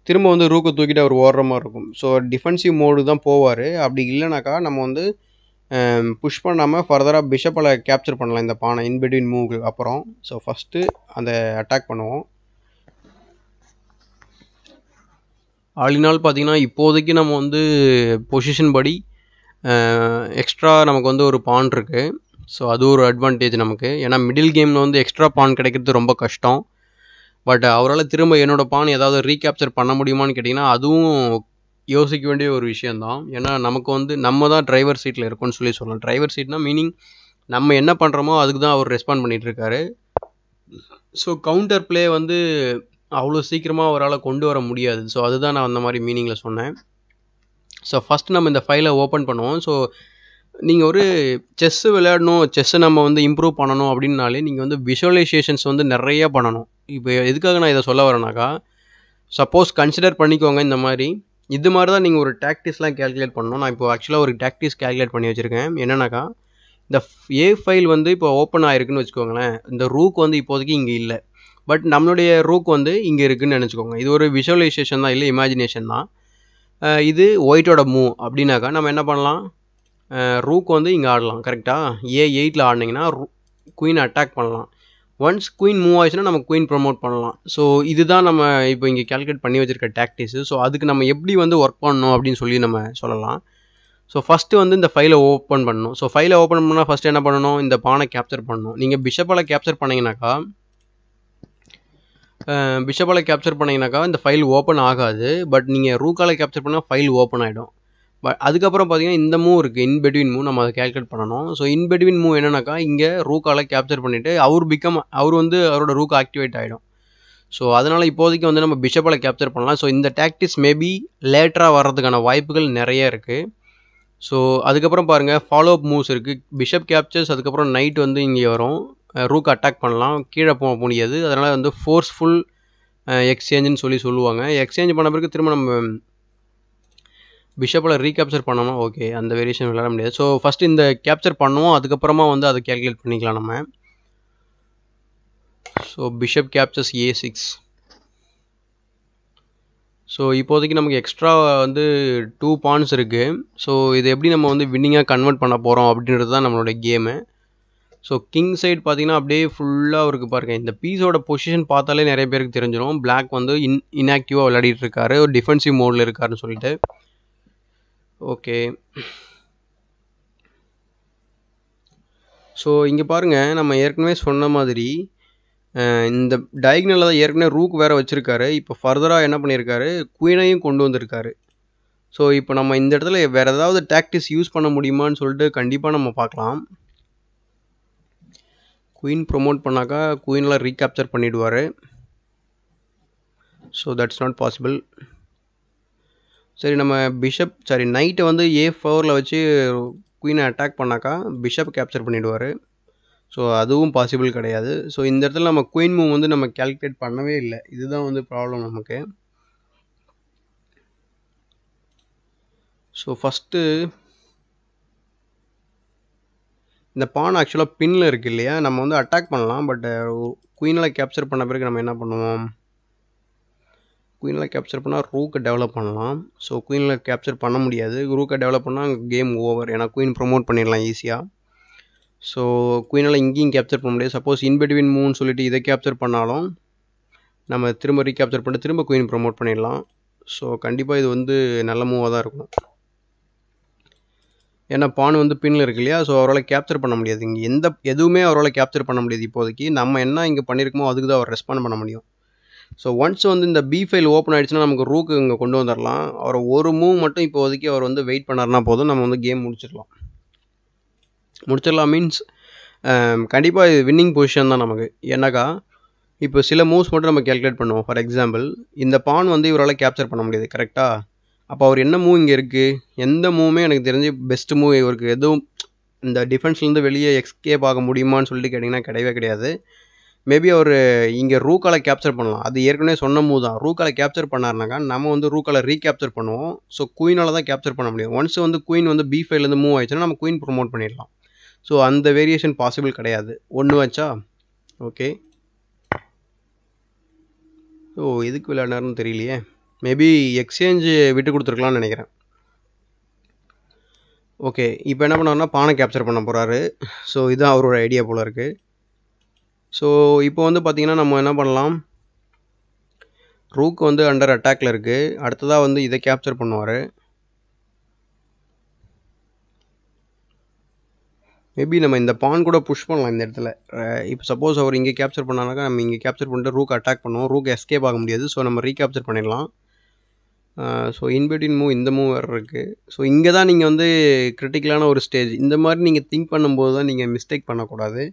A: திரும்ப வந்து ரூக்கை தூக்கிட்டு அவர் ஓடுற மாதிரி இருக்கும். ஸோ டிஃபென்சிவ் மோடு தான் போவார். அப்படி இல்லைனாக்கா நம்ம வந்து புஷ் பண்ணாமல் ஃபர்தராக பிஷப்பில் கேப்சர் பண்ணலாம் இந்த பானை இன்பிட்வீன் மூவ் அப்புறம். ஸோ ஃபஸ்ட்டு அந்த அட்டாக் பண்ணுவோம். ஆளினால் பார்த்தீங்கன்னா இப்போதைக்கு நம்ம வந்து பொசிஷன் படி எக்ஸ்ட்ரா நமக்கு வந்து ஒரு பான் இருக்குது ஸோ அது ஒரு அட்வான்டேஜ் நமக்கு. ஏன்னா மிடில் கேமில் வந்து எக்ஸ்ட்ரா பான் கிடைக்கிறது ரொம்ப கஷ்டம். பட் அவரால் திரும்ப என்னோடய பான் ஏதாவது ரீகேப்சர் பண்ண முடியுமான்னு கேட்டிங்கன்னா அதுவும் யோசிக்க வேண்டிய ஒரு விஷயந்தான் ஏன்னா நமக்கு வந்து நம்ம தான் டிரைவர் சீட்டில் இருக்கோம்னு சொல்லி சொல்லலாம். டிரைவர் சீட்னா மீனிங் நம்ம என்ன பண்ணுறோமோ அதுக்கு தான் அவர் ரெஸ்பாண்ட் பண்ணிகிட்டு இருக்காரு. ஸோ கவுண்டர் ப்ளே வந்து அவ்வளோ சீக்கிரமாக அவரால் கொண்டு வர முடியாது. ஸோ அதுதான் நான் அந்த மாதிரி மீனிங்கில் சொன்னேன். ஸோ ஃபஸ்ட் நம்ம இந்த ஃபைலை ஓப்பன் பண்ணுவோம். ஸோ நீங்கள் ஒரு செஸ்ஸு விளையாடணும் செஸ்ஸை நம்ம வந்து இம்ப்ரூவ் பண்ணணும் அப்படின்னாலே நீங்கள் வந்து விஷுவலைசேஷன்ஸ் வந்து நிறைய பண்ணணும். இப்போ எதுக்காக நான் இதை சொல்ல வரேனாக்கா சப்போஸ் கன்சிடர் பண்ணிக்கோங்க இந்த மாதிரி. இது மாதிரி தான் நீங்கள் ஒரு டாக்டிஸ்லாம் கேல்குலேட் பண்ணணும். நான் இப்போ ஆக்சுவலாக ஒரு டாக்டிஸ் கேல்குலேட் பண்ணி வச்சுருக்கேன். என்னன்னாக்கா இந்த ஏ ஃபைல் வந்து இப்போ ஓப்பன் ஆயிருக்குன்னு வச்சுக்கோங்களேன். இந்த ரூக் வந்து இப்போதைக்கு இங்கே இல்லை. பட் நம்மளுடைய ரூக் வந்து இங்கே இருக்குதுன்னு நினச்சிக்கோங்க. இது ஒரு விஷுவலைசேஷன் தான் இல்லை இமேஜினேஷன் தான். இது ஒயிட்டோட மூவ் அப்படின்னாக்கா நம்ம என்ன பண்ணலாம்? ரூக் வந்து இங்கே ஆடலாம் கரெக்டாக ஏ எயிட்டில் ஆடினீங்கன்னா குயின் அட்டாக் பண்ணலாம். ஒன்ஸ் குயின் மூவ் ஆயிடுச்சுன்னா நம்ம குயின் ப்ரொமோட் பண்ணலாம். ஸோ இதுதான் நம்ம இப்போ இங்கே கேல்குலேட் பண்ணி வச்சிருக்க டாக்டிஸு ஸோ அதுக்கு நம்ம எப்படி வந்து ஒர்க் பண்ணணும் அப்படின்னு சொல்லி நம்ம சொல்லலாம். ஸோ ஃபஸ்ட்டு வந்து இந்த ஃபைலை ஓப்பன் பண்ணணும். ஸோ ஃபைலை ஓப்பன் பண்ணால் ஃபஸ்ட்டு என்ன பண்ணணும்? இந்த பானை கேப்சர் பண்ணணும். நீங்கள் பிஷப்பால் கேப்சர் பண்ணிங்கனாக்கா பிஷப்பால் கேப்சர் பண்ணிங்கனாக்கா இந்த ஃபைல் ஓப்பன் ஆகாது. பட் நீங்கள் ரூக்கால் கேப்சர் பண்ணால் ஃபைல் ஓப்பன் ஆகிடும் பட் அதுக்கப்புறம் பார்த்தீங்கன்னா இந்த மூவ் இருக்குது இன் பிட்வீன் மூவ் நம்ம அதை கேல்குலேட் பண்ணணும். ஸோ இன் பிட்வீன் மூவ் என்னன்னாக்கா இங்கே ரூக்கால கேப்சர் பண்ணிவிட்டு அவர் பிகம் அவர் வந்து அவரோட ரூக் ஆக்டிவேட் ஆகிடும் ஸோ அதனால் இப்போதைக்கு வந்து நம்ம பிஷப்பால் கேப்சர் பண்ணலாம். ஸோ இந்த டாக்டிஸ் மேபி லேட்டராக வர்றதுக்கான வாய்ப்புகள் நிறைய இருக்குது ஸோ அதுக்கப்புறம் பாருங்கள் ஃபாலோ அப் மூவ்ஸ் இருக்குது பிஷப் கேப்சர்ஸ் அதுக்கப்புறம் நைட் வந்து இங்கே வரும். ரூக் அட்டாக் பண்ணலாம். கீழே போக முடியாது. அதனால் வந்து ஃபோர்ஸ்ஃபுல் எக்ஸ்சேஞ்சுன்னு சொல்லி சொல்லுவாங்க. எக்ஸ்சேஞ்ச் பண்ண பிறகு திரும்ப நம்ம பிஷப்பில் ரீகேப்சர் பண்ணோமா ஓகே அந்த வேரியேஷன் விளையாட முடியாது. ஸோ ஃபஸ்ட்டு இந்த கேப்சர் பண்ணுவோம் அதுக்கப்புறமா வந்து அதை கேல்குலேட் பண்ணிக்கலாம் நம்ம. So bishop captures A six so இப்போதைக்கு நமக்கு எக்ஸ்ட்ரா வந்து டூ பாயிண்ட்ஸ் இருக்குது ஸோ இது எப்படி நம்ம வந்து வின்னிங்காக கன்வெர்ட் பண்ண போகிறோம் அப்படின்றது தான் நம்மளோட கேமு ஸோ கிங் சைடு பார்த்தீங்கன்னா அப்படியே ஃபுல்லாக இருக்குது பாருங்கள் இந்த பீஸோட பொசிஷன் பார்த்தாலே நிறைய பேருக்கு தெரிஞ்சிடும் பிளாக் வந்து இன் இன்ஆக்டிவாக விளையாடிட்டு இருக்காரு. ஒரு டிஃபென்சிவ் மோடில் இருக்காருன்னு சொல்லிட்டு. ஓகே. ஸோ இங்கே பாருங்கள் நம்ம ஏற்கனவே சொன்ன மாதிரி இந்த டயக்னலில் தான் ஏற்கனவே ரூக் வேறு வச்சுருக்காரு. இப்போ ஃபர்தராக என்ன பண்ணியிருக்காரு குயினையும் கொண்டு வந்திருக்காரு. ஸோ இப்போ நம்ம இந்த இடத்துல வேறு ஏதாவது டாக்டிஸ் யூஸ் பண்ண முடியுமான்னு சொல்லிட்டு கண்டிப்பாக நம்ம பார்க்கலாம். குயின் ப்ரொமோட் பண்ணாக்கா குயினில் ரீகேப்சர் பண்ணிவிடுவார் ஸோ தட்ஸ் நாட் பாசிபிள் சரி நம்ம பிஷப் சாரி நைட்டை வந்து ஏ ஃபோரில் வச்சு குயினை அட்டாக் பண்ணாக்கா பிஷப் கேப்சர் பண்ணிவிடுவார் ஸோ அதுவும் பாசிபிள் கிடையாது. ஸோ இந்த இடத்துல நம்ம குயின் மூவ் வந்து நம்ம கேல்குலேட் பண்ணவே இல்லை. இதுதான் வந்து ப்ராப்ளம் நமக்கு. ஸோ ஃபஸ்ட்டு இந்த பான் ஆக்சுவலாக பின்னில் இருக்குது இல்லையா? நம்ம வந்து அட்டாக் பண்ணலாம் பட் குயினில் கேப்சர் பண்ண பிறகு நம்ம என்ன பண்ணுவோம்? குயினில் கேப்சர் பண்ணால் ரூக்கை டெவலப் பண்ணலாம். ஸோ குயினில் கேப்சர் பண்ண முடியாது. ரூக்கை டெவலப் பண்ணால் கேம் ஓவர் ஏன்னா குயின் ப்ரொமோட் பண்ணிடலாம் ஈஸியாக ஸோ குயினால் இங்கேயும் கேப்சர் பண்ண முடியாது. சப்போஸ் இன்பிட்வீன் மூவ்னு சொல்லிட்டு இதை கேப்சர் பண்ணாலும் நம்ம திரும்ப ரீகேப்சர் பண்ணிட்டு திரும்ப குயின் ப்ரொமோட் பண்ணிடலாம். ஸோ கண்டிப்பாக இது வந்து நல்ல மூவாக தான் இருக்கும் ஏன்னா பான் வந்து பின்னில் இருக்கு இல்லையா? ஸோ அவரால் கேப்சர் பண்ண முடியாது. இங்கே எந்த எதுவுமே அவரால் கேப்சர் பண்ண முடியாது இப்போதைக்கு. நம்ம என்ன இங்கே பண்ணியிருக்கோமோ அதுக்கு தான் அவர் ரெஸ்பாண்ட் பண்ண முடியும். ஸோ ஒன்ஸ் வந்து இந்த பி ஃபைல் ஓப்பன் ஆகிடுச்சுன்னா நமக்கு ரூக்கு இங்கே கொண்டு வந்துடலாம் அவர் ஒரு மூவ் மட்டும் இப்போதைக்கு அவர் வந்து வெயிட் பண்ணார்னா போதும். நம்ம வந்து கேம் முடிச்சிடலாம். முடிச்சிடலாம் மீன்ஸ் கண்டிப்பாக இது வின்னிங் பொசிஷன் தான் நமக்கு. என்னக்கா இப்போ சில மூவ்ஸ் மட்டும் நம்ம கேல்குலேட் பண்ணுவோம். ஃபார் எக்ஸாம்பிள் இந்த பான் வந்து இவரால் கேப்சர் பண்ண முடியாது. கரெக்டாக அப்போ அவர் என்ன மூவ் இங்கே இருக்குது எந்த மூவுமே எனக்கு தெரிஞ்சு பெஸ்ட் மூவ் இவருக்கு எதுவும் இந்த டிஃபென்ஸ்லேருந்து வெளியே எக்ஸ்கேப் ஆக முடியுமான்னு சொல்லிட்டு கேட்டிங்கன்னா கிடையவே கிடையாது. மேபி அவர் இங்கே ரூக்கால கேப்சர் பண்ணலாம். அது ஏற்கனவே சொன்ன மூவ் தான். ரூக்கால கேப்சர் பண்ணாருனாக்கா நம்ம வந்து ரூக்கால ரீகேப்சர் பண்ணுவோம். ஸோ குயினால் தான் கேப்சர் பண்ண முடியும். ஒன்ஸ் வந்து குயின் வந்து பி ஃபைவ்லேருந்து மூவ் ஆயிடுச்சுன்னா நம்ம குயின் ப்ரொமோட் பண்ணிடலாம். ஸோ அந்த வேரியேஷன் பாசிபிள் கிடையாது. ஒன்று வச்சா ஓகே ஸோ எதுக்கு விளையாடினாருன்னு தெரியலையே. மேபி எக்ஸ்சேஞ்சு விட்டு கொடுத்துருக்கலாம்னு நினைக்கிறேன். ஓகே இப்போ என்ன பண்ணார்னா பானை கேப்சர் பண்ண போகிறாரு ஸோ இதுதான் அவரோட ஐடியா போல் இருக்குது ஸோ இப்போ வந்து பார்த்திங்கன்னா நம்ம என்ன பண்ணலாம்? ரூக் வந்து அண்டர் அட்டாக்ல இருக்குது அடுத்ததாக வந்து இதை கேப்சர் பண்ணுவார். மேபி நம்ம இந்த பான் கூட புஷ் பண்ணலாம் இந்த இடத்துல. இப்போ சப்போஸ் அவர் இங்கே கேப்சர் பண்ணானாக்கா நம்ம இங்கே கேப்சர் பண்ணிட்டு ரூக் அட்டாக் பண்ணுவோம். ரூக் எஸ்கேப் ஆக முடியாது. ஸோ நம்ம ரீகேப்சர் பண்ணிடலாம். ஸோ இன்பிட்வீன் மூவ் இந்த மூவ் வேறு இருக்குது ஸோ இங்கே தான் நீங்கள் வந்து கிரிட்டிக்கலான ஒரு ஸ்டேஜ் இந்த மாதிரி நீங்கள் திங்க் பண்ணும்போது தான் நீங்கள் மிஸ்டேக் பண்ணக்கூடாது.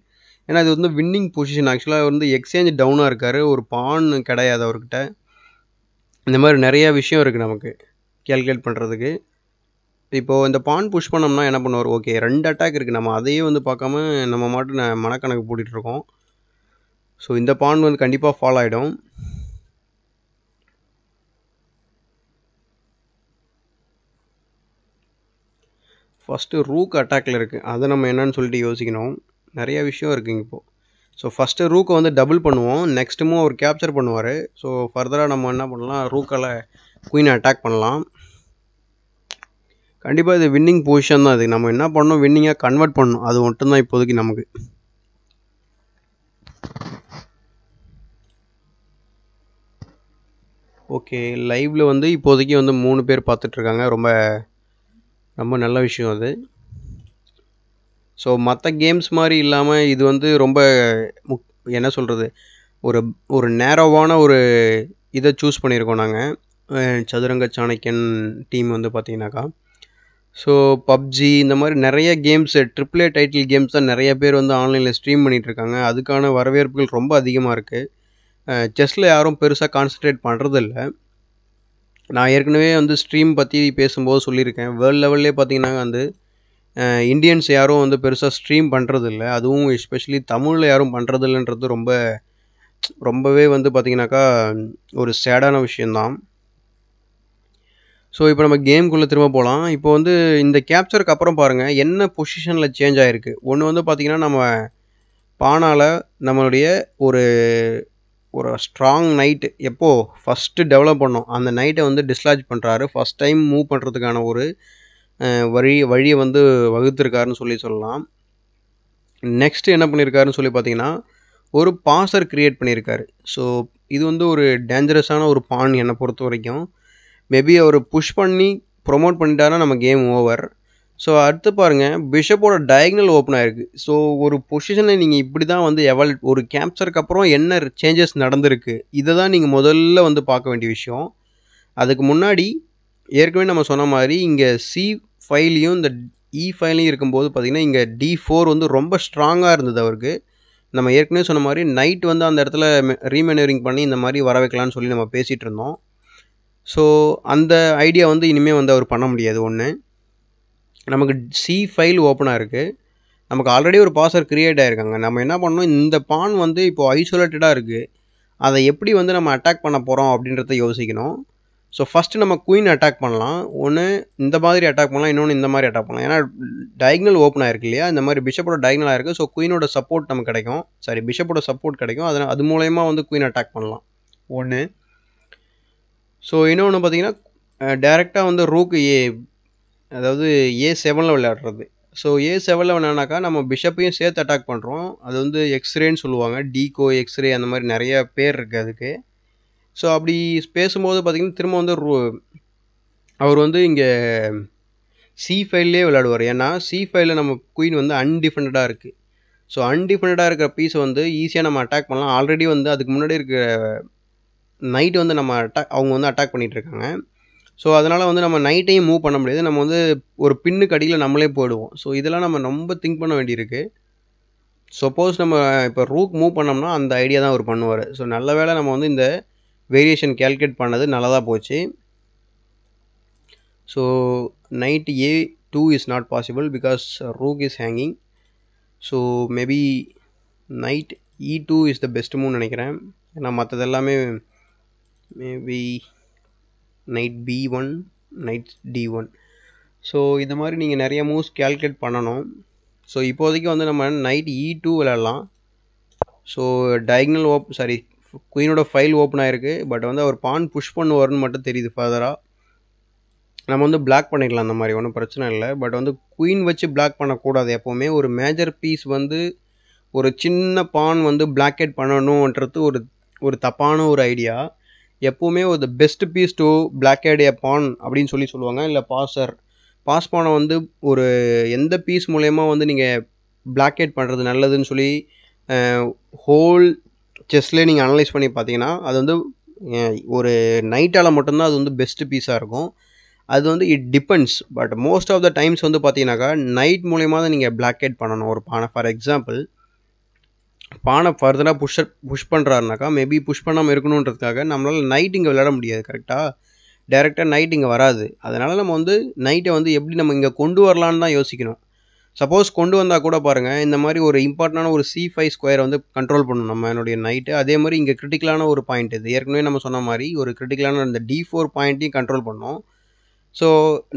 A: ஏன்னா இது வந்து வின்னிங் பொசிஷன் ஆக்சுவலாக வந்து எக்ஸ்சேஞ்ச் டவுனாக இருக்கார். ஒரு பான் கிடையாது அவர்கிட்ட. இந்த மாதிரி நிறையா விஷயம் இருக்குது நமக்கு கேல்குலேட் பண்ணுறதுக்கு இப்போது இந்த பான் புஷ் பண்ணோம்னா என்ன பண்ணுவார்? ஓகே ரெண்டு அட்டாக் இருக்குது நம்ம அதையே வந்து பார்க்காம நம்ம மாட்டு மனக்கணக்கு போட்டுட்ருக்கோம் ஸோ இந்த பான் வந்து கண்டிப்பாக ஃபாலோ ஆகிடும் ஃபஸ்ட்டு ரூக் அட்டாக்ல இருக்குது அதை நம்ம என்னன்னு சொல்லிட்டு யோசிக்கணும். நிறைய விஷயம் இருக்குங்க இப்போது ஸோ ஃபஸ்ட்டு ரூக்கை வந்து டபுள் பண்ணுவோம். நெக்ஸ்ட் மூவ் அவர் கேப்சர் பண்ணுவார். ஸோ ஃபர்தராக நம்ம என்ன பண்ணலாம்? ரூக்கால் குயினை அட்டாக் பண்ணலாம். கண்டிப்பாக இது வின்னிங் பொசிஷன் தான் இது. நம்ம என்ன பண்ணணும்? வின்னிங்காக கன்வெர்ட் பண்ணணும். அது மட்டும்தான் இப்போதைக்கு நமக்கு. ஓகே லைவில் வந்து இப்போதைக்கு வந்து மூணு பேர் பார்த்துட்ருக்காங்க ரொம்ப ரொம்ப நல்ல விஷயம் அது. ஸோ மற்ற கேம்ஸ் மாதிரி இல்லாமல் இது வந்து ரொம்ப முக் என்ன சொல்கிறது ஒரு ஒரு நேரோவான ஒரு இதை சூஸ் பண்ணியிருக்கோம் நாங்கள் சதுரங்க சாணக்கியன் டீம் வந்து பார்த்தீங்கன்னாக்கா ஸோ பப்ஜி இந்த மாதிரி நிறைய கேம்ஸு ட்ரிபிள் டைட்டில் கேம்ஸ் தான் நிறைய பேர் வந்து ஆன்லைனில் ஸ்ட்ரீம் பண்ணிகிட்ருக்காங்க அதுக்கான வரவேற்புகள் ரொம்ப அதிகமாக இருக்குது செஸ்ஸில் யாரும் பெருசாக கான்சன்ட்ரேட் பண்ணுறதில்ல நான் ஏற்கனவே வந்து ஸ்ட்ரீம் பற்றி பேசும்போது சொல்லியிருக்கேன். வேர்ல்டு லெவல்லே பார்த்தீங்கன்னா வந்து இந்தியன்ஸ் யாரும் வந்து பெருசாக ஸ்ட்ரீம் பண்ணுறதில்ல அதுவும் எஸ்பெஷலி தமிழில் யாரும் பண்ணுறதில்லன்றது ரொம்ப ரொம்பவே வந்து பார்த்திங்கனாக்கா ஒரு சேடான விஷயந்தான் ஸோ இப்போ நம்ம கேம்குள்ளே திரும்ப போகலாம் இப்போ வந்து இந்த கேப்சருக்கு அப்புறம் பாருங்கள் என்ன பொசிஷனில் சேஞ்ச் ஆகிருக்கு ஒன்று வந்து பார்த்திங்கன்னா நம்ம பானால் நம்மளுடைய ஒரு ஒரு ஸ்ட்ராங் நைட்டு எப்போது ஃபஸ்ட்டு டெவலப் பண்ணோம். அந்த நைட்டை வந்து டிஸ்லாஜ் பண்ணுறாரு ஃபஸ்ட் டைம் மூவ் பண்ணுறதுக்கான ஒரு வழி வழியை வந்து வகுத்துருக்காருன்னு சொல்லி சொல்லலாம். நெக்ஸ்ட் என்ன பண்ணியிருக்காருன்னு சொல்லி பார்த்தீங்கன்னா ஒரு பாசர் க்ரியேட் பண்ணியிருக்காரு ஸோ இது வந்து ஒரு டேஞ்சரஸான ஒரு பான் என்னை பொறுத்த வரைக்கும். மேபி அவர் புஷ் பண்ணி ப்ரொமோட் பண்ணிட்டாருன்னா நம்ம கேம் ஓவர் ஸோ அடுத்து பாருங்கள் பிஷப்போட டயக்னல் ஓப்பன் ஆகிருக்கு ஸோ ஒரு பொசிஷனை நீங்கள் இப்படி தான் வந்து எவல் ஒரு கேப்சருக்கு அப்புறம் என்ன சேஞ்சஸ் நடந்திருக்கு இதை தான் நீங்கள் முதல்ல வந்து பார்க்க வேண்டிய விஷயம். அதுக்கு முன்னாடி ஏற்கனவே நம்ம சொன்ன மாதிரி இங்கே சி ஃபைலையும் இந்த e இ ஃபைலையும் இருக்கும்போது பார்த்திங்கன்னா இங்கே டி ஃபோர் வந்து ரொம்ப ஸ்ட்ராங்காக இருந்தது அவருக்கு. நம்ம ஏற்கனவே சொன்ன மாதிரி நைட் வந்து அந்த இடத்துல ரீமெனரிங் பண்ணி இந்த மாதிரி வர வைக்கலான்னு சொல்லி நம்ம பேசிகிட்டு இருந்தோம். ஸோ அந்த ஐடியா வந்து இனிமேல் வந்து அவர் பண்ண முடியாது ஒன்று நமக்கு சி ஃபைல் ஓப்பனாக இருக்குது நமக்கு ஆல்ரெடி ஒரு பாசர் க்ரியேட் ஆகிருக்காங்க நம்ம என்ன பண்ணோம் இந்த பான் வந்து இப்போது ஐசோலேட்டடாக இருக்குது அதை எப்படி வந்து நம்ம அட்டாக் பண்ண போகிறோம் அப்படின்றத யோசிக்கணும். ஸோ ஃபஸ்ட்டு நம்ம குயின் அட்டாக் பண்ணலாம். ஒன்று இந்த மாதிரி அட்டாக் பண்ணலாம் இன்னொன்று இந்த மாதிரி அட்டாக் பண்ணலாம். ஏன்னா டயக்னல் ஓப்பன் ஆயிருக்கு இல்லையா? இந்த மாதிரி பிஷப்போட டயக்னல் ஆயிருக்கு. ஸோ குயினோட சப்போர்ட் நமக்கு கிடைக்கும். சாரி பிஷப்போட சப்போர்ட் கிடைக்கும். அதனால் அது மூலயமா வந்து குயின் அட்டாக் பண்ணலாம். ஒன்று ஸோ இன்னொன்று பார்த்தீங்கன்னா டேரெக்டாக வந்து ரூக்கு ஏ அதாவது ஏ செவனில் விளையாடுறது. ஸோ ஏ செவனில் விளையாடினாக்கா நம்ம பிஷப்பையும் சேர்த்து அட்டாக் பண்ணுறோம் அது வந்து எக்ஸ்ரேன்னு சொல்லுவாங்க. டீகோ எக்ஸ்ரே அந்த மாதிரி நிறைய பேர் இருக்குது அதுக்கு. ஸோ அப்படி பேசும்போது பார்த்திங்கன்னா திரும்ப வந்து அவர் வந்து இங்கே சி ஃபைல்லே விளையாடுவார். ஏன்னா சி ஃபைலில் நம்ம குயின் வந்து அன்டிஃபெண்டடாக இருக்குது ஸோ அன்டிஃபெண்டடாக இருக்கிற பீஸை வந்து ஈஸியாக நம்ம அட்டாக் பண்ணலாம். ஆல்ரெடி வந்து அதுக்கு முன்னாடி இருக்கிற நைட் வந்து நம்ம அட்டாக் அவங்க வந்து அட்டாக் பண்ணிகிட்ருக்காங்க ஸோ அதனால் வந்து நம்ம நைட்டையும் மூவ் பண்ண முடியாது. நம்ம வந்து ஒரு பின்னுக்கு அடியில் நம்மளே போயிடுவோம். ஸோ இதெல்லாம் நம்ம ரொம்ப திங்க் பண்ண வேண்டியிருக்கு. சப்போஸ் நம்ம இப்போ ரூக் மூவ் பண்ணோம்னா அந்த ஐடியா தான் அவர் பண்ணுவார். ஸோ நல்ல வேளை நம்ம வந்து இந்த வேரியேஷன் கேல்குலேட் பண்ணது நல்லதாக போச்சு. So knight A two is not possible because rook is hanging so maybe knight E two is the best மூவ்னு நினைக்கிறேன். ஏன்னா மற்றது எல்லாமே maybe knight B one knight D one so இந்த மாதிரி நீங்கள் நிறைய மூவ்ஸ் கேல்குலேட் பண்ணணும். ஸோ இப்போதைக்கு வந்து நம்ம நைட் இ டூ விளையாடலாம். ஸோ டயக்னல் ஓப் சாரி குயினோட ஃபைல் ஓப்பன் ஆகிருக்கு பட் வந்து அவர் பான் புஷ் பண்ணுவார்னு மட்டும் தெரியுது ஃபர்தராக நம்ம வந்து பிளாக் பண்ணிக்கலாம் அந்த மாதிரி ஒன்றும் பிரச்சனை இல்லை. பட் வந்து குயின் வச்சு பிளாக் பண்ணக்கூடாது. எப்போவுமே ஒரு மேஜர் பீஸ் வந்து ஒரு சின்ன பான் வந்து பிளாக்கெட் பண்ணணுன்றது ஒரு ஒரு தப்பான ஒரு ஐடியா எப்போவுமே ஒரு best piece to blockade a pawn அப்படின்னு சொல்லி சொல்லுவாங்க. இல்லை பாசர் பாஸ் பானை வந்து ஒரு எந்த பீஸ் மூலயமா வந்து நீங்கள் பிளாக்கேட் பண்ணுறது நல்லதுன்னு சொல்லி ஹோல் செஸ்லேயே நீங்கள் அனலைஸ் பண்ணி பார்த்தீங்கன்னா அது வந்து ஒரு நைட்டால் மட்டும்தான் அது வந்து பெஸ்ட்டு பீஸாக இருக்கும். அது வந்து it depends but most of the times வந்து பார்த்தீங்கன்னாக்கா நைட் மூலயமா தான் நீங்கள் பிளாக்கெட் பண்ணணும். ஒரு பானை ஃபார் எக்ஸாம்பிள் பானை ஃபர்தராக புஷ் புஷ் பண்ணுறாருனாக்கா மேபி புஷ் பண்ணாமல் இருக்கணுன்றதுக்காக நம்மளால் நைட் இங்கே விளையாட முடியாது கரெக்டாக டேரெக்டாக நைட் இங்கே வராது. அதனால் நம்ம வந்து நைட்டை வந்து எப்படி நம்ம இங்கே கொண்டு வரலான்னு தான் யோசிக்கணும். சப்போஸ் கொண்டு வந்தால் கூட பாருங்கள் இந்த மாதிரி ஒரு இம்பார்ட்டண்டான ஒரு சி ஃபைவ் ஸ்கொயர் வந்து கண்ட்ரோல் பண்ணணும் நம்ம என்னுடைய நைட்டு அதே மாதிரி இங்கே கிரிட்டிக்கலான ஒரு பாயிண்ட் இது. ஏற்கனவே நம்ம சொன்ன மாதிரி ஒரு கிரிட்டிக்கலான இந்த டி ஃபோர் பாயிண்ட்டையும் கண்ட்ரோல் பண்ணோம். ஸோ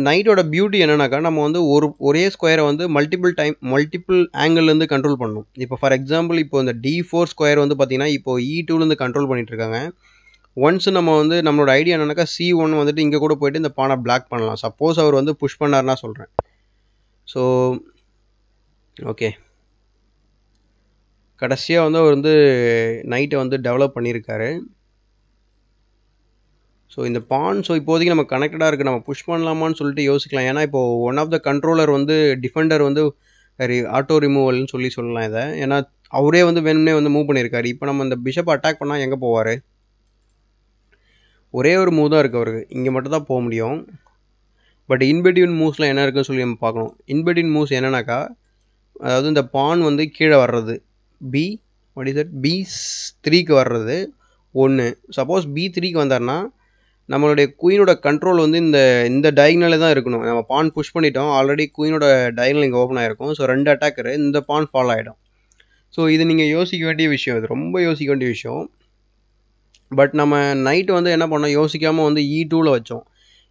A: நைட்டோட பியூட்டி என்னன்னாக்கா நம்ம வந்து ஒரு ஒரே ஸ்கொயரை வந்து மல்டிபிள் டைம் மல்டிபிள் ஆங்கிள்லேருந்து கண்ட்ரோல் பண்ணணும். இப்போ ஃபார் எக்ஸாம்பிள் இப்போ இந்த டி ஃபோர் ஸ்கொயர் வந்து பார்த்தீங்கன்னா இப்போ e இ டூலேருந்து கண்ட்ரோல் பண்ணிகிட்ருக்காங்க ஒன்ஸ் நம்ம வந்து நம்மளோட ஐடியா என்னன்னாக்கா சி ஒன் வந்துட்டு இங்கே கூட போயிட்டு இந்த பானை பிளாக் பண்ணலாம். சப்போஸ் அவர் வந்து புஷ் பண்ணார்னா சொல்கிறேன் ஸோ ஓகே கடைசியாக வந்து அவர் வந்து நைட்டை வந்து டெவலப் பண்ணியிருக்காரு. ஸோ இந்த பான் ஸோ இப்போதைக்கு நம்ம கனெக்டடாக இருக்குது நம்ம புஷ் பண்ணலாமான்னு சொல்லிட்டு யோசிக்கலாம். ஏன்னா இப்போ ஒன் ஆஃப் த கண்ட்ரோலர் வந்து டிஃபெண்டர் வந்து ஆட்டோ ரிமூவல்னு சொல்லி சொல்லலாம் இதை. ஏன்னா அவரே வந்து வேணும்னே வந்து மூவ் பண்ணியிருக்காரு. இப்போ நம்ம இந்த பிஷப் அட்டாக் பண்ணால் எங்கே போவார்? ஒரே ஒரு மூவ் தான் இருக்குது அவருக்கு. இங்கே மட்டும் தான் போக முடியும். பட் இன்பிட்யூன் மூவ்ஸ்லாம் என்ன இருக்குன்னு சொல்லி நம்ம பார்க்கணும். இன்பிட்யூன் மூவ்ஸ் என்னன்னாக்கா அதாவது இந்த பான் வந்து கீழே வர்றது. B what is that B த்ரீக்கு வர்றது ஒன்று சப்போஸ் பி த்ரீக்கு வந்தார்னா நம்மளுடைய குயினோட கண்ட்ரோல் வந்து இந்த இந்த டயக்னலே தான் இருக்கணும். நம்ம பான் புஷ் பண்ணிட்டோம் ஆல்ரெடி குயினோட டயக்னல் இங்கே ஓப்பன் ஆகிருக்கும் ஸோ ரெண்டு அட்டாக்கரு இந்த பான் ஃபால் ஆகிடும் ஸோ இது நீங்கள் யோசிக்க வேண்டிய விஷயம். இது ரொம்ப யோசிக்க வேண்டிய விஷயம். பட் நம்ம நைட்டு வந்து என்ன பண்ணோம்? யோசிக்காமல் வந்து e இ டூவில் வச்சோம்.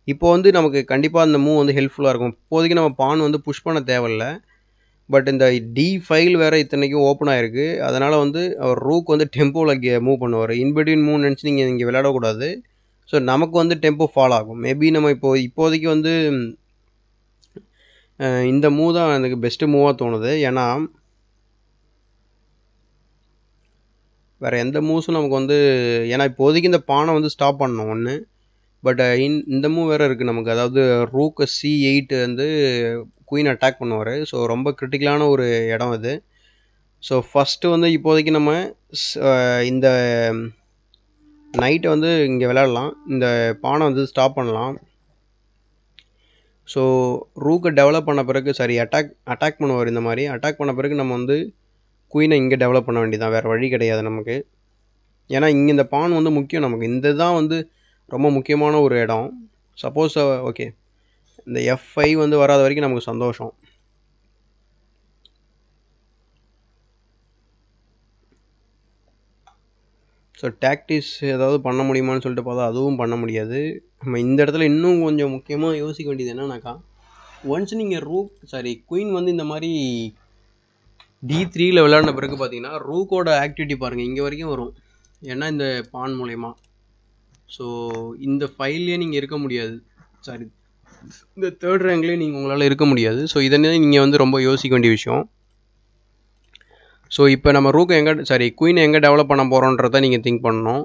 A: இப்போ வந்து நமக்கு கண்டிப்பாக அந்த மூவ் வந்து ஹெல்ப்ஃபுல்லாக இருக்கும். இப்போதைக்கு நம்ம பான் வந்து புஷ் பண்ண தேவையில்ல. பட் இந்த டி ஃபைல் வேறு இத்தனைக்கும் ஓப்பன் ஆகிருக்கு அதனால் வந்து அவர் ரூக் வந்து டெம்போவில் மூவ் பண்ணுவார். இன்பிட்வீன் மூவ் நினச்சி நீங்கள் இங்கே விளையாடக்கூடாது. ஸோ நமக்கு வந்து டெம்போ ஃபால் ஆகும். மேபி நம்ம இப்போ இப்போதைக்கு வந்து இந்த மூவ் தான் எனக்கு பெஸ்ட்டு மூவாக தோணுது. ஏன்னா வேறு எந்த மூவ்ஸும் நமக்கு வந்து ஏன்னா இப்போதைக்கு இந்த பானை வந்து ஸ்டாப் பண்ணணும் ஒன்று பட் இன் இந்த மூவ் வேறு இருக்குது நமக்கு. அதாவது ரூக்கு சி எயிட் வந்து குயின் அட்டாக் பண்ணுவார். ஸோ ரொம்ப கிரிட்டிக்கலான ஒரு இடம் இது ஸோ ஃபஸ்ட்டு வந்து இப்போதைக்கு நம்ம இந்த நைட்டை வந்து இங்கே விளாடலாம் இந்த பானை வந்து ஸ்டாப் பண்ணலாம். ஸோ ரூக்கை டெவலப் பண்ண பிறகு சரி அட்டாக் அட்டாக் பண்ணுவார் இந்த மாதிரி. அட்டாக் பண்ண பிறகு நம்ம வந்து குயினை இங்கே டெவலப் பண்ண வேண்டியதான் வேறு வழி கிடையாது நமக்கு. ஏன்னா இங்கே இந்த பான் வந்து முக்கியம் நமக்கு. இந்த தான் வந்து ரொம்ப முக்கியமான ஒரு இடம். சப்போஸ் ஓகே இந்த எஃப் ஃபைவ் வந்து வராத வரைக்கும் நமக்கு சந்தோஷம். ஸோ டாக்டிஸ் ஏதாவது பண்ண முடியுமான்னு சொல்லிட்டு பார்த்தா அதுவும் பண்ண முடியாது. நம்ம இந்த இடத்துல இன்னும் கொஞ்சம் முக்கியமாக யோசிக்க வேண்டியது என்னன்னாக்கா ஒன்ஸ் நீங்கள் ரூக் சாரி குயின் வந்து இந்த மாதிரி டி த்ரீயில் விளையாடின பிறகு பார்த்தீங்கன்னா ரூக்கோட ஆக்டிவிட்டி பாருங்கள் இங்கே வரைக்கும் வரும். ஏன்னா இந்த பான் மூலயமா. ஸோ இந்த ஃபைல்லே நீங்கள் இருக்க முடியாது. சாரி இந்த தேர்ட் ரேங்க்லேயே நீங்கள் உங்களால் இருக்க முடியாது. ஸோ இதனே நீங்கள் வந்து ரொம்ப யோசிக்க வேண்டிய விஷயம். ஸோ இப்போ நம்ம ரூக் எங்கே சாரி குயினை எங்கே டெவலப் பண்ண போகிறோன்றத நீங்கள் திங்க் பண்ணணும்.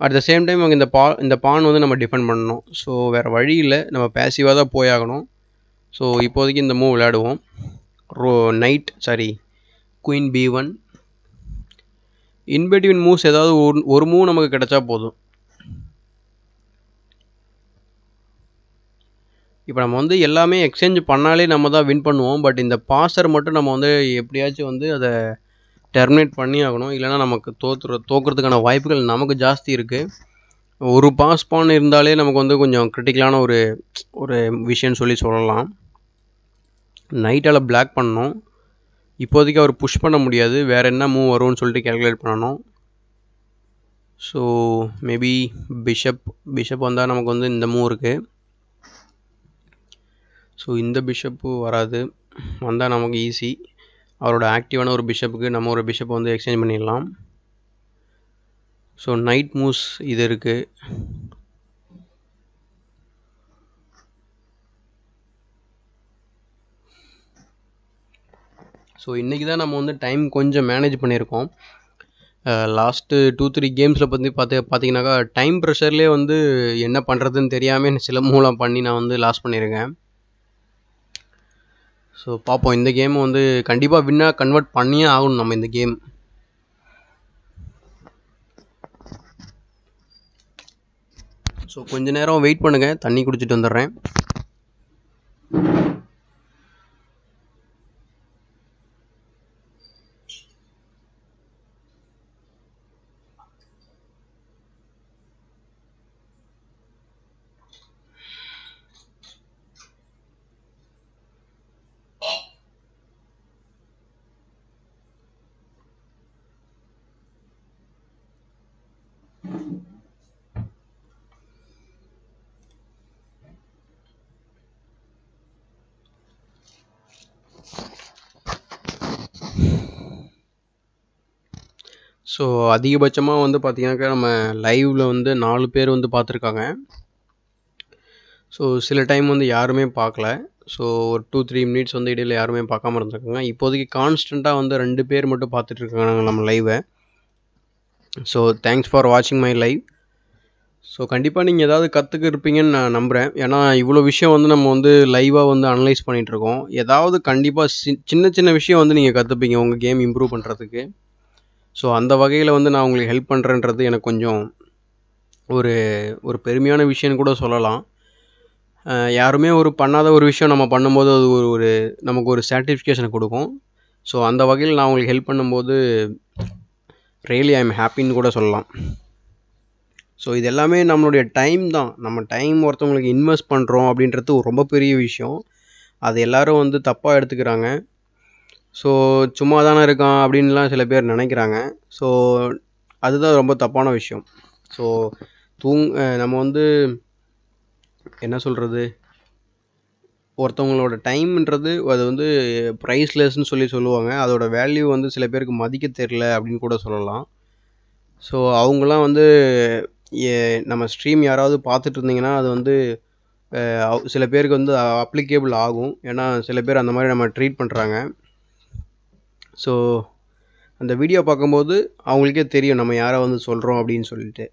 A: அட் த சேம் டைம் அங்கே இந்த பா இந்த பான் வந்து நம்ம டிஃபெண்ட் பண்ணணும். ஸோ வேறு வழி இல்லை. நம்ம பேசிவாக தான் போயாகணும் ஸோ இப்போதைக்கு இந்த மூவ் விளையாடுவோம். Row knight sorry queen B one in between moves ஏதாவது ஒரு ஒரு மூவ் நமக்கு கிடைச்சா போதும். இப்போ நம்ம வந்து எல்லாமே எக்ஸ்சேஞ்ச் பண்ணாலே நம்ம தான் வின் பண்ணுவோம். பட் இந்த பாசர் மட்டும் நம்ம வந்து எப்படியாச்சும் வந்து அதை டெர்மினேட் பண்ணி ஆகணும். இல்லைனா நமக்கு தோற்றுற தோக்குறதுக்கான வாய்ப்புகள் நமக்கு ஜாஸ்தி இருக்குது ஒரு பாஸ் பான் இருந்தாலே நமக்கு வந்து கொஞ்சம் கிரிட்டிக்கலான ஒரு ஒரு விஷயம்னு சொல்லி சொல்லலாம். நைட்டால் பிளாக் பண்ணோம் இப்போதைக்கு அவர் புஷ் பண்ண முடியாது. வேறு என்ன மூவ் வரும்னு சொல்லிட்டு கேல்குலேட் பண்ணணும். ஸோ மேபி பிஷப் பிஷப் வந்தால் நமக்கு வந்து இந்த மூவ் இருக்குது ஸோ இந்த பிஷப்பு வராது. வந்தால் நமக்கு ஈஸி அவரோட ஆக்டிவான ஒரு பிஷப்புக்கு நம்ம ஒரு பிஷப் வந்து எக்ஸ்சேஞ்ச் பண்ணிடலாம். ஸோ நைட் மூவ்ஸ் இது இருக்குது ஸோ இன்றைக்கி தான் நம்ம வந்து டைம் கொஞ்சம் மேனேஜ் பண்ணியிருக்கோம். லாஸ்ட்டு டூ த்ரீ கேம்ஸில் பற்றி பார்த்து பார்த்தீங்கன்னாக்கா டைம் ப்ரெஷர்லேயே வந்து என்ன பண்ணுறதுன்னு தெரியாமல் சில மூலம் பண்ணி நான் வந்து லாஸ் பண்ணியிருக்கேன். ஸோ பார்ப்போம் இந்த கேம் வந்து கண்டிப்பாக வின்னாக கன்வெர்ட் பண்ணியே ஆகணும் நம்ம இந்த கேம் ஸோ கொஞ்ச நேரம் வெயிட் பண்ணுங்கள் தண்ணி குடிச்சிட்டு வந்துடுறேன். ஸோ அதிகபட்சமாக வந்து பார்த்திங்கனாக்கா நம்ம லைவில் வந்து நாலு பேர் வந்து பார்த்துருக்காங்க ஸோ சில டைம் வந்து யாருமே பார்க்கல ஸோ ஒரு டூ த்ரீ மினிட்ஸ் வந்து இடையில் யாருமே பார்க்காம இருந்திருக்காங்க. இப்போதைக்கு கான்ஸ்டண்ட்டாக வந்து ரெண்டு பேர் மட்டும் பார்த்துட்டு இருக்காங்க நம்ம லைவை ஸோ தேங்க்ஸ் ஃபார் வாட்சிங் மை லைவ் ஸோ கண்டிப்பாக நீங்கள் ஏதாவது கற்றுக்க இருப்பீங்கன்னு நான் நம்புகிறேன் ஏன்னா இவ்வளோ விஷயம் வந்து நம்ம வந்து லைவாக வந்து அனலைஸ் பண்ணிகிட்ருக்கோம் ஏதாவது கண்டிப்பாக சி சின்ன சின்ன விஷயம் வந்து நீங்கள் கற்றுப்பீங்க உங்கள் கேம் இம்ப்ரூவ் பண்ணுறதுக்கு ஸோ அந்த வகையில் வந்து நான் உங்களுக்கு ஹெல்ப் பண்ணுறேன்றது எனக்கு கொஞ்சம் ஒரு ஒரு பெருமையான விஷயம்னு கூட சொல்லலாம். யாருமே ஒரு பண்ணாத ஒரு விஷயம் நம்ம பண்ணும்போது அது ஒரு ஒரு நமக்கு ஒரு சாட்டிஸ்ஃபிகேஷனை கொடுக்கும். ஸோ அந்த வகையில் நான் உங்களுக்கு ஹெல்ப் பண்ணும்போது ரியலி ஐ எம் ஹாப்பின்னு கூட சொல்லலாம். ஸோ இது எல்லாமே நம்மளுடைய டைம் தான். நம்ம டைம் ஒருத்தவங்களுக்கு இன்வெஸ்ட் பண்ணுறோம் அப்படின்றது ஒரு ரொம்ப பெரிய விஷயம். அது எல்லாரும் வந்து தப்பாக எடுத்துக்கிறாங்க. ஸோ சும்மா தானே இருக்கான் அப்படின்லாம் சில பேர் நினைக்கிறாங்க. ஸோ அதுதான் ரொம்ப தப்பான விஷயம். ஸோ தூங் நம்ம வந்து என்ன சொல்கிறது ஒருத்தவங்களோட டைம்ன்றது அது வந்து ப்ரைஸ்லெஸ்ன்னு சொல்லி சொல்லுவாங்க. அதோட வேல்யூ வந்து சில பேருக்கு மதிக்க தெரில அப்படின்னு கூட சொல்லலாம். ஸோ அவங்களாம் வந்து ஏ- நம்ம ஸ்ட்ரீம் யாராவது பார்த்துட்டு இருந்தீங்கன்னா அது வந்து சில பேருக்கு வந்து அப்ளிகேபிள் ஆகும். ஏன்னா சில பேர் அந்த மாதிரி நம்ம ட்ரீட் பண்ணுறாங்க ஸோ அந்த வீடியோ பார்க்கும்போது அவங்களுக்கே தெரியும் நம்ம யாரை வந்து சொல்கிறோம் அப்படின்னு சொல்லிட்டு.